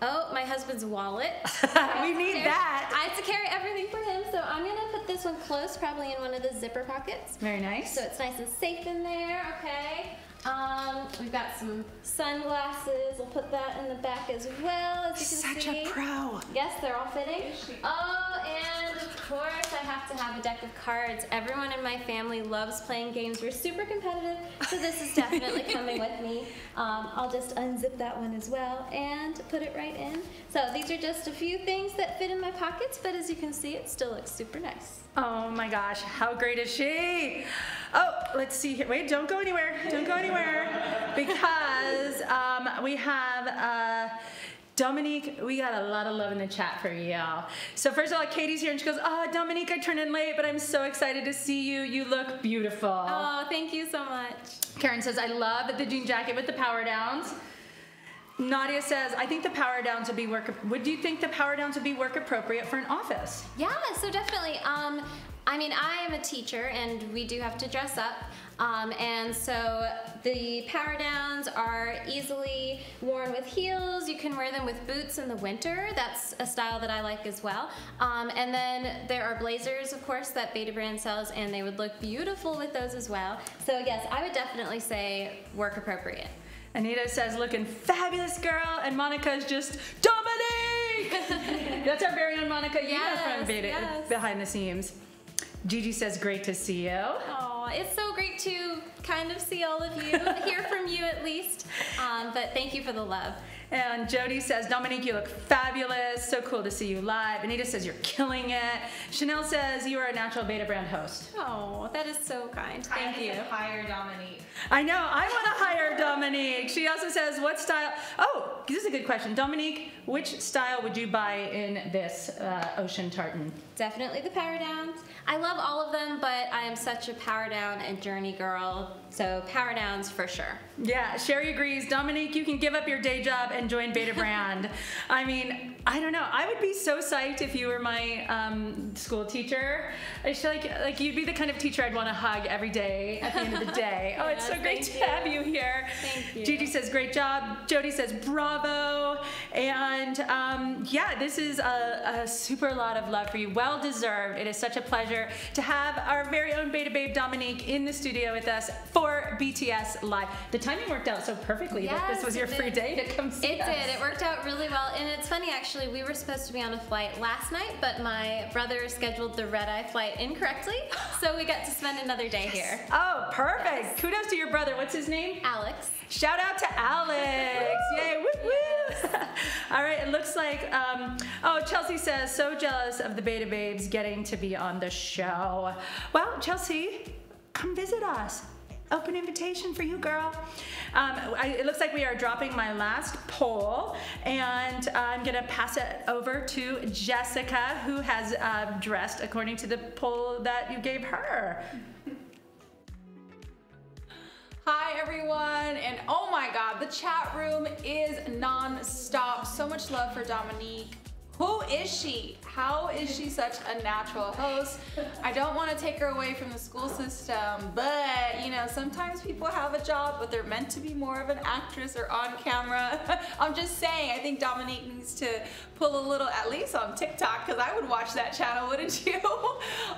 oh, my husband's wallet. [LAUGHS] we need Carry- that. I have to carry everything for him, so I'm gonna put this one close, probably in one of the zipper pockets. Very nice. So it's nice and safe in there, okay? Um, we've got some sunglasses. We'll put that in the back as well, as you can Such see. a pro. Yes, they're all fitting. Oh, and of course, I have to have a deck of cards. Everyone in my family loves playing games. We're super competitive, so this is definitely [LAUGHS] coming with me. Um, I'll just unzip that one as well and put it right in. So these are just a few things that fit in my pockets, but as you can see, it still looks super nice. Oh my gosh, how great is she? Oh, let's see here. Wait, don't go anywhere. Don't go anywhere. [LAUGHS] Because um, we have uh, Dominique, we got a lot of love in the chat for you. All. So first of all, Katie's here and she goes, Oh, Dominique, I turned in late, but I'm so excited to see you. You look beautiful. Oh, thank you so much. Karen says, I love the jean jacket with the power downs. Nadia says, I think the power downs would be work. Would you think the power downs would be work appropriate for an office? Yeah, so definitely. Um, I mean, I am a teacher, and we do have to dress up. Um, and so the power downs are easily worn with heels. You can wear them with boots in the winter. That's a style that I like as well. Um, and then there are blazers, of course, that Betabrand sells, and they would look beautiful with those as well. So yes, I would definitely say work appropriate. Anita says, looking fabulous, girl. And Monica's just, Dominique! [LAUGHS] That's our very own Monica Yuna Yes, from Beta, yes. Behind the Scenes. Gigi says, great to see you. Oh, it's so great to kind of see all of you, hear from you at least. Um, but thank you for the love. And Jody says, Dominique, you look fabulous. So cool to see you live. Anita says, you're killing it. Chanel says, you are a natural Betabrand host. Oh, that is so kind. Thank Kinda you. Hire Dominique. I know. I want to hire Dominique. She also says, what style? Oh, this is a good question. Dominique, which style would you buy in this uh, ocean tartan? Definitely the power downs. I love all of them, but I am such a power down and journey girl. So power downs for sure. Yeah, Sherry agrees. Dominique, you can give up your day job and join Betabrand. [LAUGHS] I mean, I don't know. I would be so psyched if you were my um, school teacher. I feel like like you'd be the kind of teacher I'd want to hug every day at the end of the day. [LAUGHS] oh, it's so great to you. have you here. Thank you. Gigi says great job. Jody says bravo. And um, yeah, this is a, a super lot of love for you. Well deserved. It is such a pleasure to have our very own Beta Babe Dominique in the studio with us for BTS Live. The timing worked out so perfectly that this was your free day to come see It us. did. It worked out really well. And it's funny, actually, we were supposed to be on a flight last night, but my brother scheduled the red eye flight incorrectly. So we got to spend another day here. Oh, perfect. Kudos to your brother. What's his name? Alex. Shout out to Alex. Yay, woo woo. [LAUGHS] All right, it looks like, um, oh, Chelsea says, so jealous of the Beta Babes getting to be on the show. Well, Chelsea, come visit us. Open invitation for you, girl. Um, I, it looks like we are dropping my last poll, and I'm gonna pass it over to Jessica, who has uh, dressed according to the poll that you gave her. Hi everyone, and oh my god, the chat room is non-stop. So much love for Dominique. Who is she? How is she such a natural host? I don't want to take her away from the school system, but you know, sometimes people have a job, but they're meant to be more of an actress or on camera. [LAUGHS] I'm just saying, I think Dominique needs to pull a little, at least on TikTok, because I would watch that channel, wouldn't [LAUGHS] you?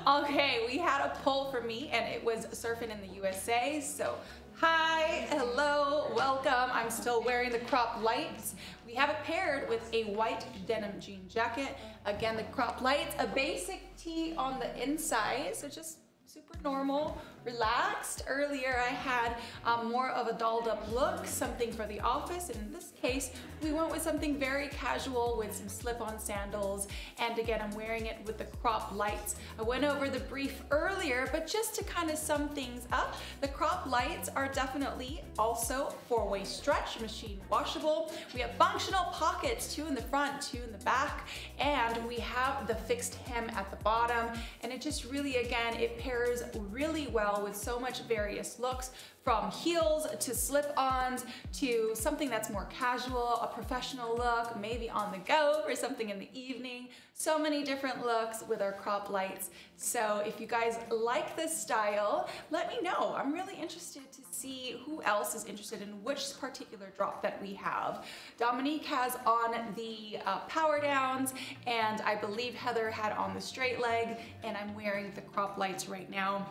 okay, we had a poll for me, and it was surfing in the USA, so Hi, hello, welcome. I'm still wearing the crop lights. We have it paired with a white denim jean jacket. Again, the crop lights, a basic tee on the inside, so just super normal, relaxed. Earlier I had um, more of a dolled up look, something for the office. And in this case, we went with something very casual with some slip-on sandals. And again, I'm wearing it with the crop lights. I went over the brief earlier, but just to kind of sum things up, the crop lights are definitely also four-way stretch, machine washable. We have functional pockets, two in the front, two in the back, and we have the fixed hem at the bottom. And it just really, again, it pairs really well with so much various looks from heels to slip-ons to something that's more casual, a professional look, maybe on the go for something in the evening. So many different looks with our crop lights. So if you guys like this style, let me know. I'm really interested to see who else is interested in which particular drop that we have. Dominique has on the uh, power downs and I believe Heather had on the straight leg and I'm wearing the crop lights right now.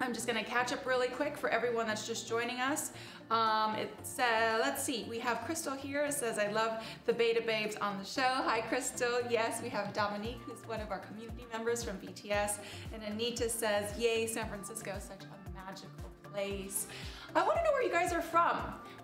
I'm just gonna catch up really quick for everyone that's just joining us. Um, it's, uh, let's see, we have Crystal here. It says, I love the Beta Babes on the show. Hi, Crystal. Yes, we have Dominique, who's one of our community members from BTS. And Anita says, yay, San Francisco, such a magical place. I wanna know where you guys are from.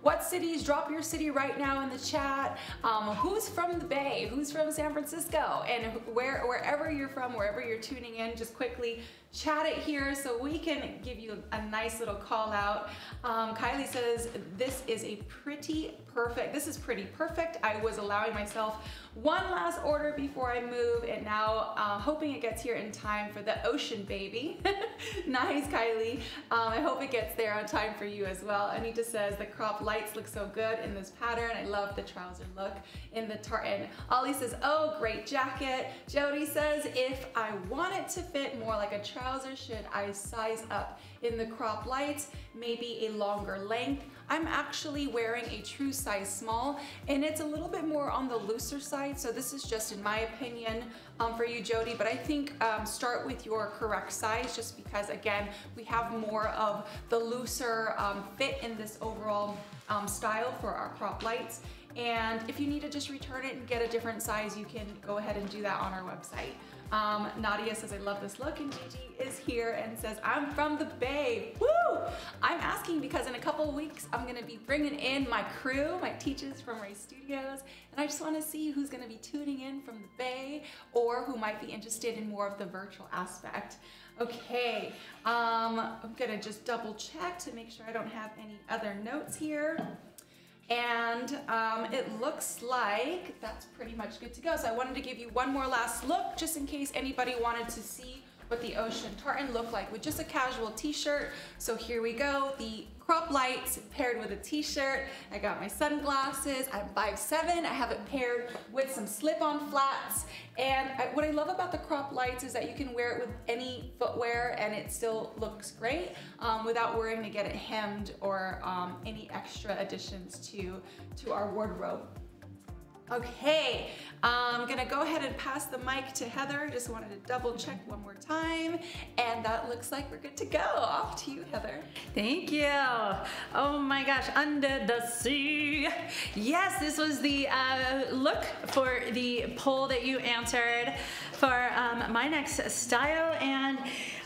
What cities? Drop your city right now in the chat. Um, who's from the Bay? Who's from San Francisco? And where, wherever you're from, wherever you're tuning in, just quickly chat it here so we can give you a nice little call out. Um, Kylie says, this is a pretty perfect, this is pretty perfect. I was allowing myself one last order before I move and now uh, hoping it gets here in time for the ocean baby. [LAUGHS] nice, Kylie. Um, I hope it gets there on time for you as well. Anita says the crop lights look so good in this pattern. I love the trouser look in the tartan. Ollie says, oh, great jacket. Jody says, if I want it to fit more like a trouser, should I size up in the crop lights, maybe a longer length? I'm actually wearing a true size small and it's a little bit more on the looser side. So this is just in my opinion um, for you, Jody, but I think um, start with your correct size just because again, we have more of the looser um, fit in this overall um, style for our crop lights. And if you need to just return it and get a different size, you can go ahead and do that on our website. Um, Nadia says, I love this look, and Gigi is here and says, I'm from the Bay. Woo! I'm asking because in a couple weeks, I'm gonna be bringing in my crew, my teachers from Ray Studios, and I just wanna see who's gonna be tuning in from the Bay or who might be interested in more of the virtual aspect. Okay, um, I'm gonna just double check to make sure I don't have any other notes here. And um, it looks like that's pretty much good to go. So I wanted to give you one more last look just in case anybody wanted to see what the ocean tartan looked like with just a casual t-shirt. So here we go, the crop lights paired with a t-shirt. I got my sunglasses, I'm 5'7", I have it paired with some slip-on flats. And I, what I love about the crop lights is that you can wear it with any footwear and it still looks great um, without worrying to get it hemmed or um, any extra additions to, to our wardrobe. Okay, I'm gonna go ahead and pass the mic to Heather. Just wanted to double check one more time. And that looks like we're good to go. Off to you, Heather. Thank you. Oh my gosh, Under the Sea. Yes, this was the uh, look for the poll that you answered for um, my next style. And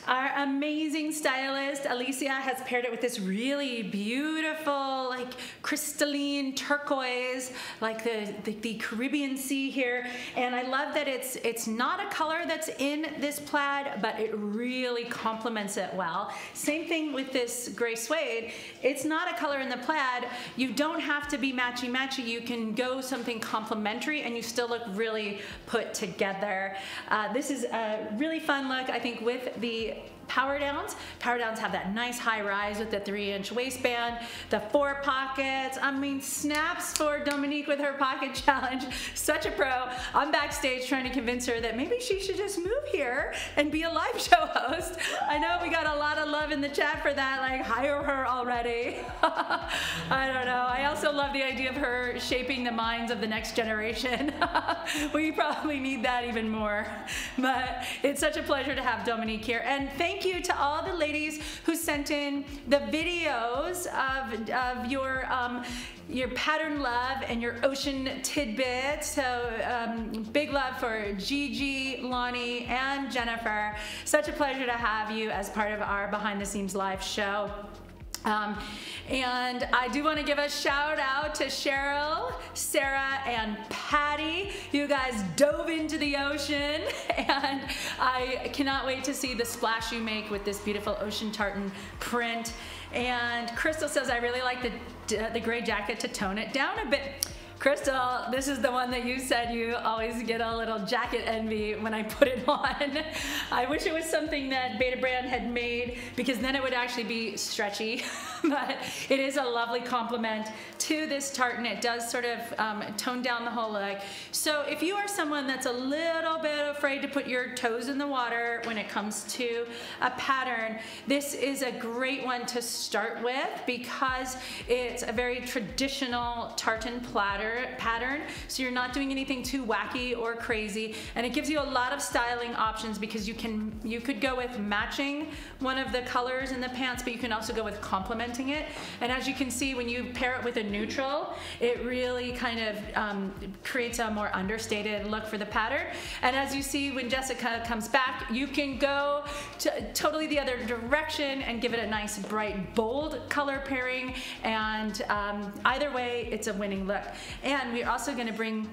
our amazing stylist, Alicia, has paired it with this really beautiful, like crystalline turquoise, like the, the, the, Caribbean Sea here. And I love that it's, it's not a color that's in this plaid, but it really complements it well. Same thing with this gray suede. It's not a color in the plaid. You don't have to be matchy-matchy. You can go something complementary and you still look really put together. Uh, this is a really fun look, I think, with the power downs. Power downs have that nice high rise with the three inch waistband, the four pockets. I mean, snaps for Dominique with her pocket [LAUGHS] challenge. Such a pro. I'm backstage trying to convince her that maybe she should just move here and be a live [LAUGHS] show host. I know we got a lot of love in the chat for that, like hire her already. [LAUGHS] I don't know. I also love the idea of her shaping the minds of the next generation. we probably need that even more. But it's such a pleasure to have Dominique here. And thank you to all the ladies who sent in the videos of, of your um, your pattern love and your ocean tidbit. So um, big love for Gigi, Lonnie, and Jennifer. Such a pleasure to have you as part of our Behind the scenes live show. Um, and I do want to give a shout out to Cheryl, Sarah, and Patty. You guys dove into the ocean, [LAUGHS] and I cannot wait to see the splash you make with this beautiful ocean tartan print. And Crystal says, I really like the, the gray jacket to tone it down a bit. Crystal, this is the one that you said you always get a little jacket envy when I put it [LAUGHS] on. I wish it was something that Betabrand had made because then it would actually be stretchy. [LAUGHS] but it is a lovely complement to this tartan. It does sort of um, tone down the whole look. So if you are someone that's a little bit afraid to put your toes in the water when it comes to a pattern, this is a great one to start with because it's a very traditional tartan platter pattern, so you're not doing anything too wacky or crazy, and it gives you a lot of styling options because you can you could go with matching one of the colors in the pants, but you can also go with complementing it. And as you can see, when you pair it with a neutral, it really kind of um, creates a more understated look for the pattern. And as you see, when Jessica comes back, you can go to totally the other direction and give it a nice bright bold color pairing and um, either way it's a winning look and we're also gonna bring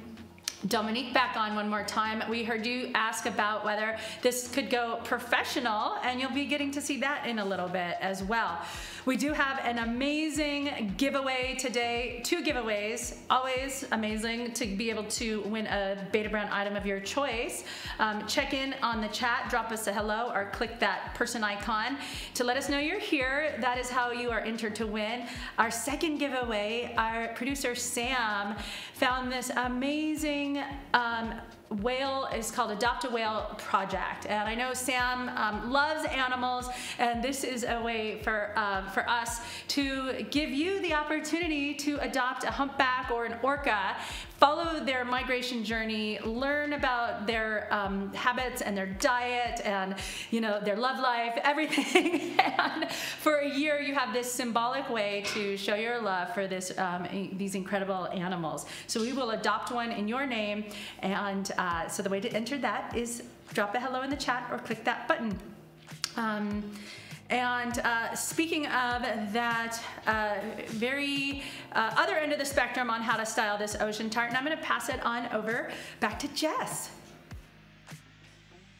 Dominique back on one more time. We heard you ask about whether this could go professional and you'll be getting to see that in a little bit as well. We do have an amazing giveaway today, two giveaways, always amazing to be able to win a Betabrand item of your choice. Um, check in on the chat, drop us a hello or click that person icon to let us know you're here. That is how you are entered to win. Our second giveaway, our producer Sam found this amazing um, whale is called Adopt a Whale Project. And I know Sam um, loves animals, and this is a way for, uh, for us to give you the opportunity to adopt a humpback or an orca follow their migration journey, learn about their um, habits and their diet and you know their love life, everything. [LAUGHS] and for a year, you have this symbolic way to show your love for this um, these incredible animals. So we will adopt one in your name, and uh, so the way to enter that is drop a hello in the chat or click that button. Um, and uh, speaking of that uh, very uh, other end of the spectrum on how to style this ocean tartan, I'm gonna pass it on over back to Jess.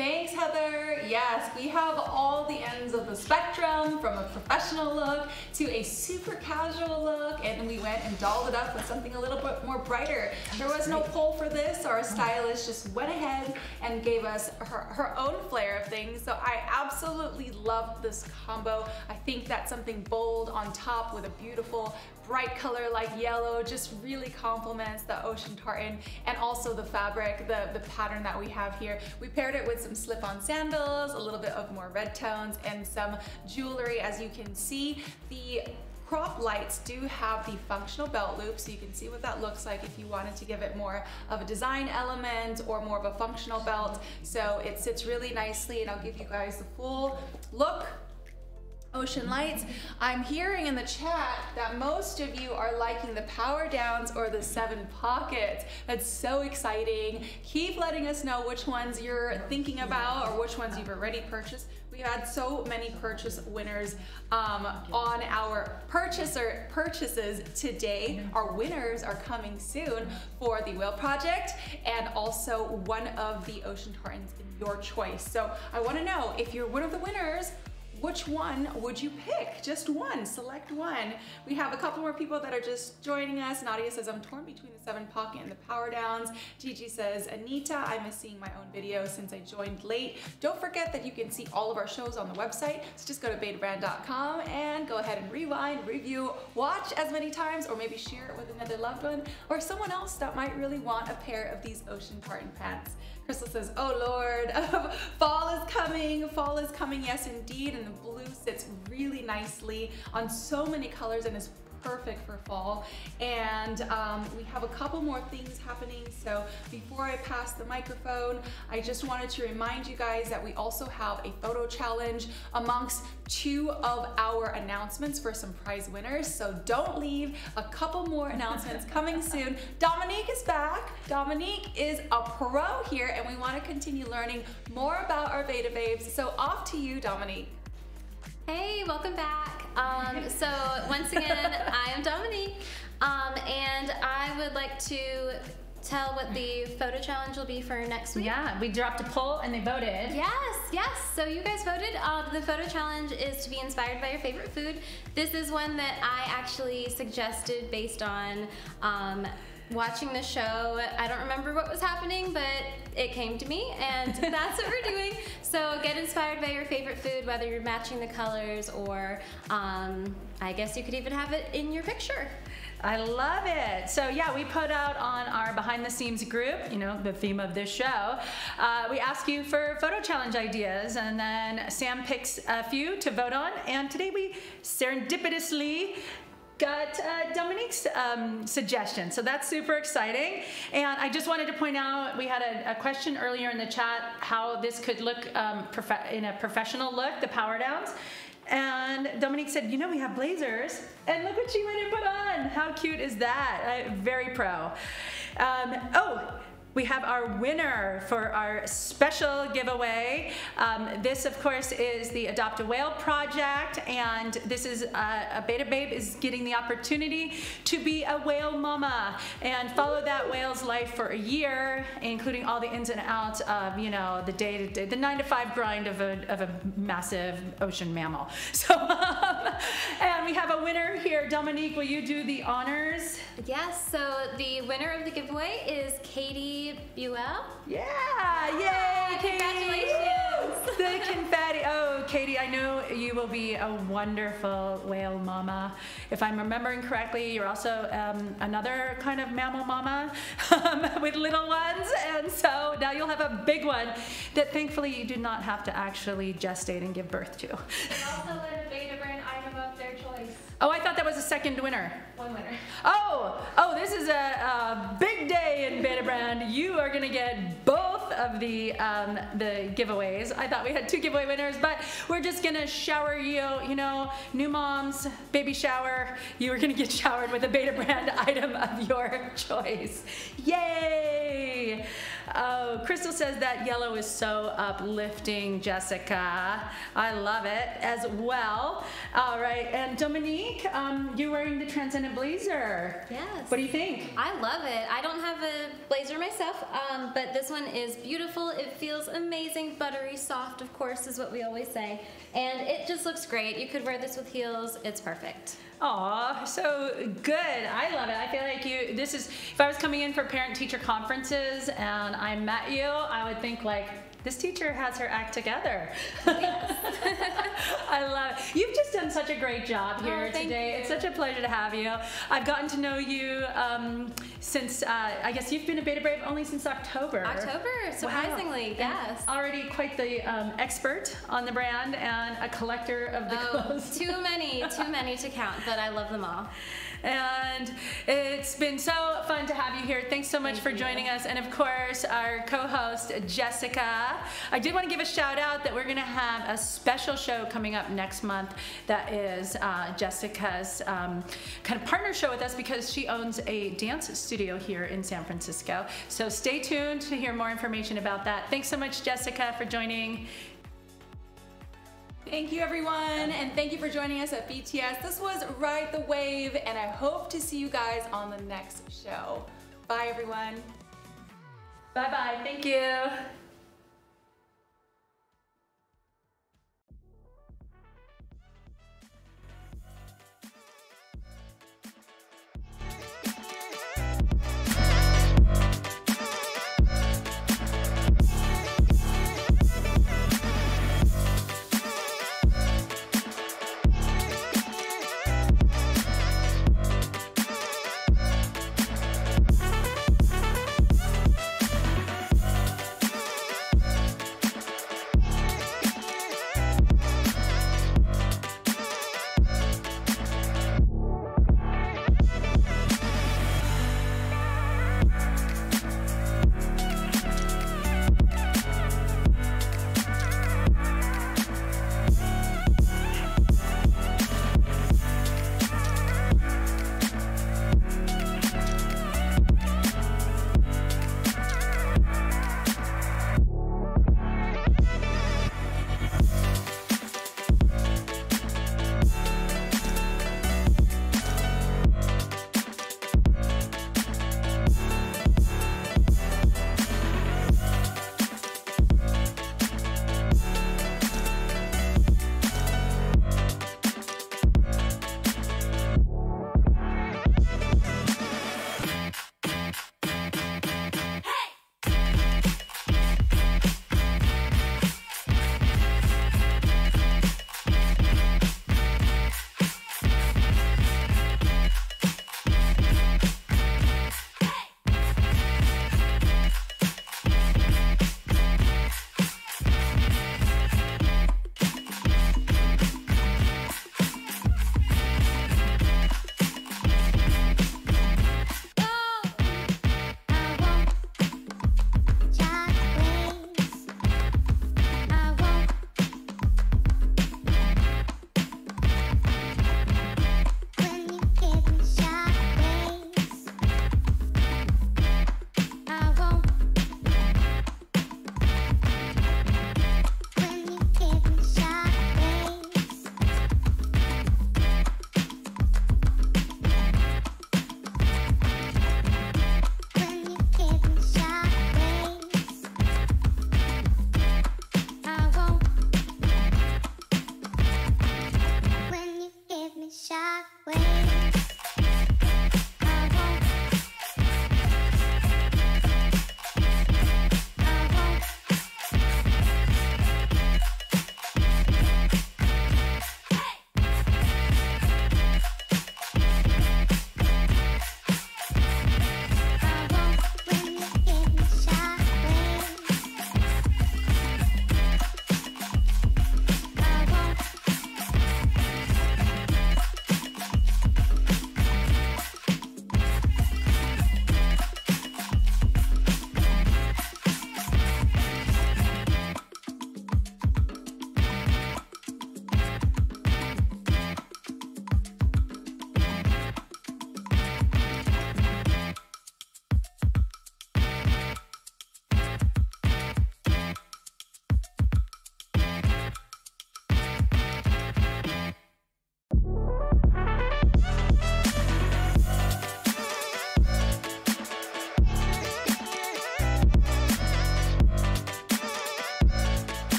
Thanks, Heather. Yes, we have all the ends of the spectrum from a professional look to a super casual look, and we went and dolled it up with something a little bit more brighter. There was no poll for this. Our stylist just went ahead and gave us her, her own flair of things. So I absolutely loved this combo. I think that something bold on top with a beautiful bright color like yellow just really complements the ocean tartan and also the fabric, the, the pattern that we have here. We paired it with some slip-on sandals, a little bit of more red tones, and some jewelry. As you can see, the crop lights do have the functional belt loop so you can see what that looks like if you wanted to give it more of a design element or more of a functional belt so it sits really nicely and I'll give you guys the full look Ocean Lights. I'm hearing in the chat that most of you are liking the power downs or the seven pockets. That's so exciting. Keep letting us know which ones you're thinking about or which ones you've already purchased. We had so many purchase winners um, on our purchaser purchases today. Our winners are coming soon for the Whale Project and also one of the Ocean Tartans in your choice. So I wanna know if you're one of the winners, which one would you pick? Just one, select one. We have a couple more people that are just joining us. Nadia says, I'm torn between the seven pocket and the power downs. Gigi says, Anita, I miss seeing my own videos since I joined late. Don't forget that you can see all of our shows on the website. So just go to betabrand.com and go ahead and rewind, review, watch as many times, or maybe share it with another loved one or someone else that might really want a pair of these ocean tartan pants. Crystal says, oh Lord, [LAUGHS] um, fall is coming, fall is coming, yes indeed, and the blue sits really nicely on so many colors and is perfect for fall. And um, we have a couple more things happening. So before I pass the microphone, I just wanted to remind you guys that we also have a photo challenge amongst two of our announcements for some prize winners. So don't leave, a couple more announcements coming [LAUGHS] soon. Dominique is back. Dominique is a pro here and we wanna continue learning more about our Beta Babes. So off to you, Dominique. Hey, welcome back. Um, so once again, I am Dominique, um, and I would like to tell what the photo challenge will be for next week. Yeah, we dropped a poll and they voted. Yes, yes. So you guys voted. Uh, the photo challenge is to be inspired by your favorite food. This is one that I actually suggested based on um, watching the show. I don't remember what was happening, but it came to me, and [LAUGHS] that's what we're doing. So get inspired by your favorite food, whether you're matching the colors or um, I guess you could even have it in your picture. I love it. So yeah, we put out on our behind the scenes group, you know, the theme of this show. Uh, we ask you for photo challenge ideas and then Sam picks a few to vote on. And today we serendipitously got uh, Dominique's um, suggestion. So that's super exciting. And I just wanted to point out, we had a, a question earlier in the chat how this could look um, in a professional look, the power downs. And Dominique said, you know, we have blazers. And look what she went and put on. How cute is that? Uh, very pro. Um, oh, we have our winner for our special giveaway. Um, this, of course, is the Adopt a Whale project, and this is uh, a Beta Babe is getting the opportunity to be a whale mama and follow that whale's life for a year, including all the ins and outs of, you know, the day to day, the nine to five grind of a, of a massive ocean mammal. [LAUGHS] So, um, and we have a winner here. Dominique, will you do the honors? Yes, so the winner of the giveaway is Katie Buell. Yeah, yay, Katie. Congratulations. the confetti. Oh, Katie, I know you will be a wonderful whale mama. If I'm remembering correctly, you're also um, another kind of mammal mama [LAUGHS] um, with little ones. And so now you'll have a big one that thankfully you do not have to actually gestate and give birth to. also let a Betabrand item of their choice. Oh, I thought that was a second winner. One winner. Oh, oh, this is a, a big day in Betabrand. You are gonna get both of the um, the giveaways. I thought we had two giveaway winners, but we're just gonna shower you. You know, new moms, baby shower. You are gonna get showered with a Betabrand [LAUGHS] item of your choice. Yay! Oh, Crystal says that yellow is so uplifting, Jessica. I love it as well. All right, and Dominique, um, you're wearing the Transcendent Blazer. Yes. What do you think? I love it. I don't have a blazer myself, um, but this one is beautiful. It feels amazing, buttery, soft, of course, is what we always say. And it just looks great. You could wear this with heels. It's perfect. Aw, so good. I love it. I feel like you, this is, if I was coming in for parent teacher conferences and I met you, I would think like, this teacher has her act together. [LAUGHS] I love it. You've just done such a great job here oh, today. You. It's such a pleasure to have you. I've gotten to know you um, since, uh, I guess you've been a Beta Brave only since October. October, surprisingly, wow. yes. And already quite the um, expert on the brand and a collector of the oh, clothes. Too many, too many to count, but I love them all. And it's been so fun to have you here. Thanks so much Thank for you. joining us. And of course, our co-host, Jessica. I did want to give a shout out that we're going to have a special show coming up next month that is uh, Jessica's um, kind of partner show with us because she owns a dance studio here in San Francisco. So stay tuned to hear more information about that. Thanks so much, Jessica, for joining. Thank you everyone, and thank you for joining us at BTS. This was Ride the Wave, and I hope to see you guys on the next show. Bye everyone. Bye-bye, thank you.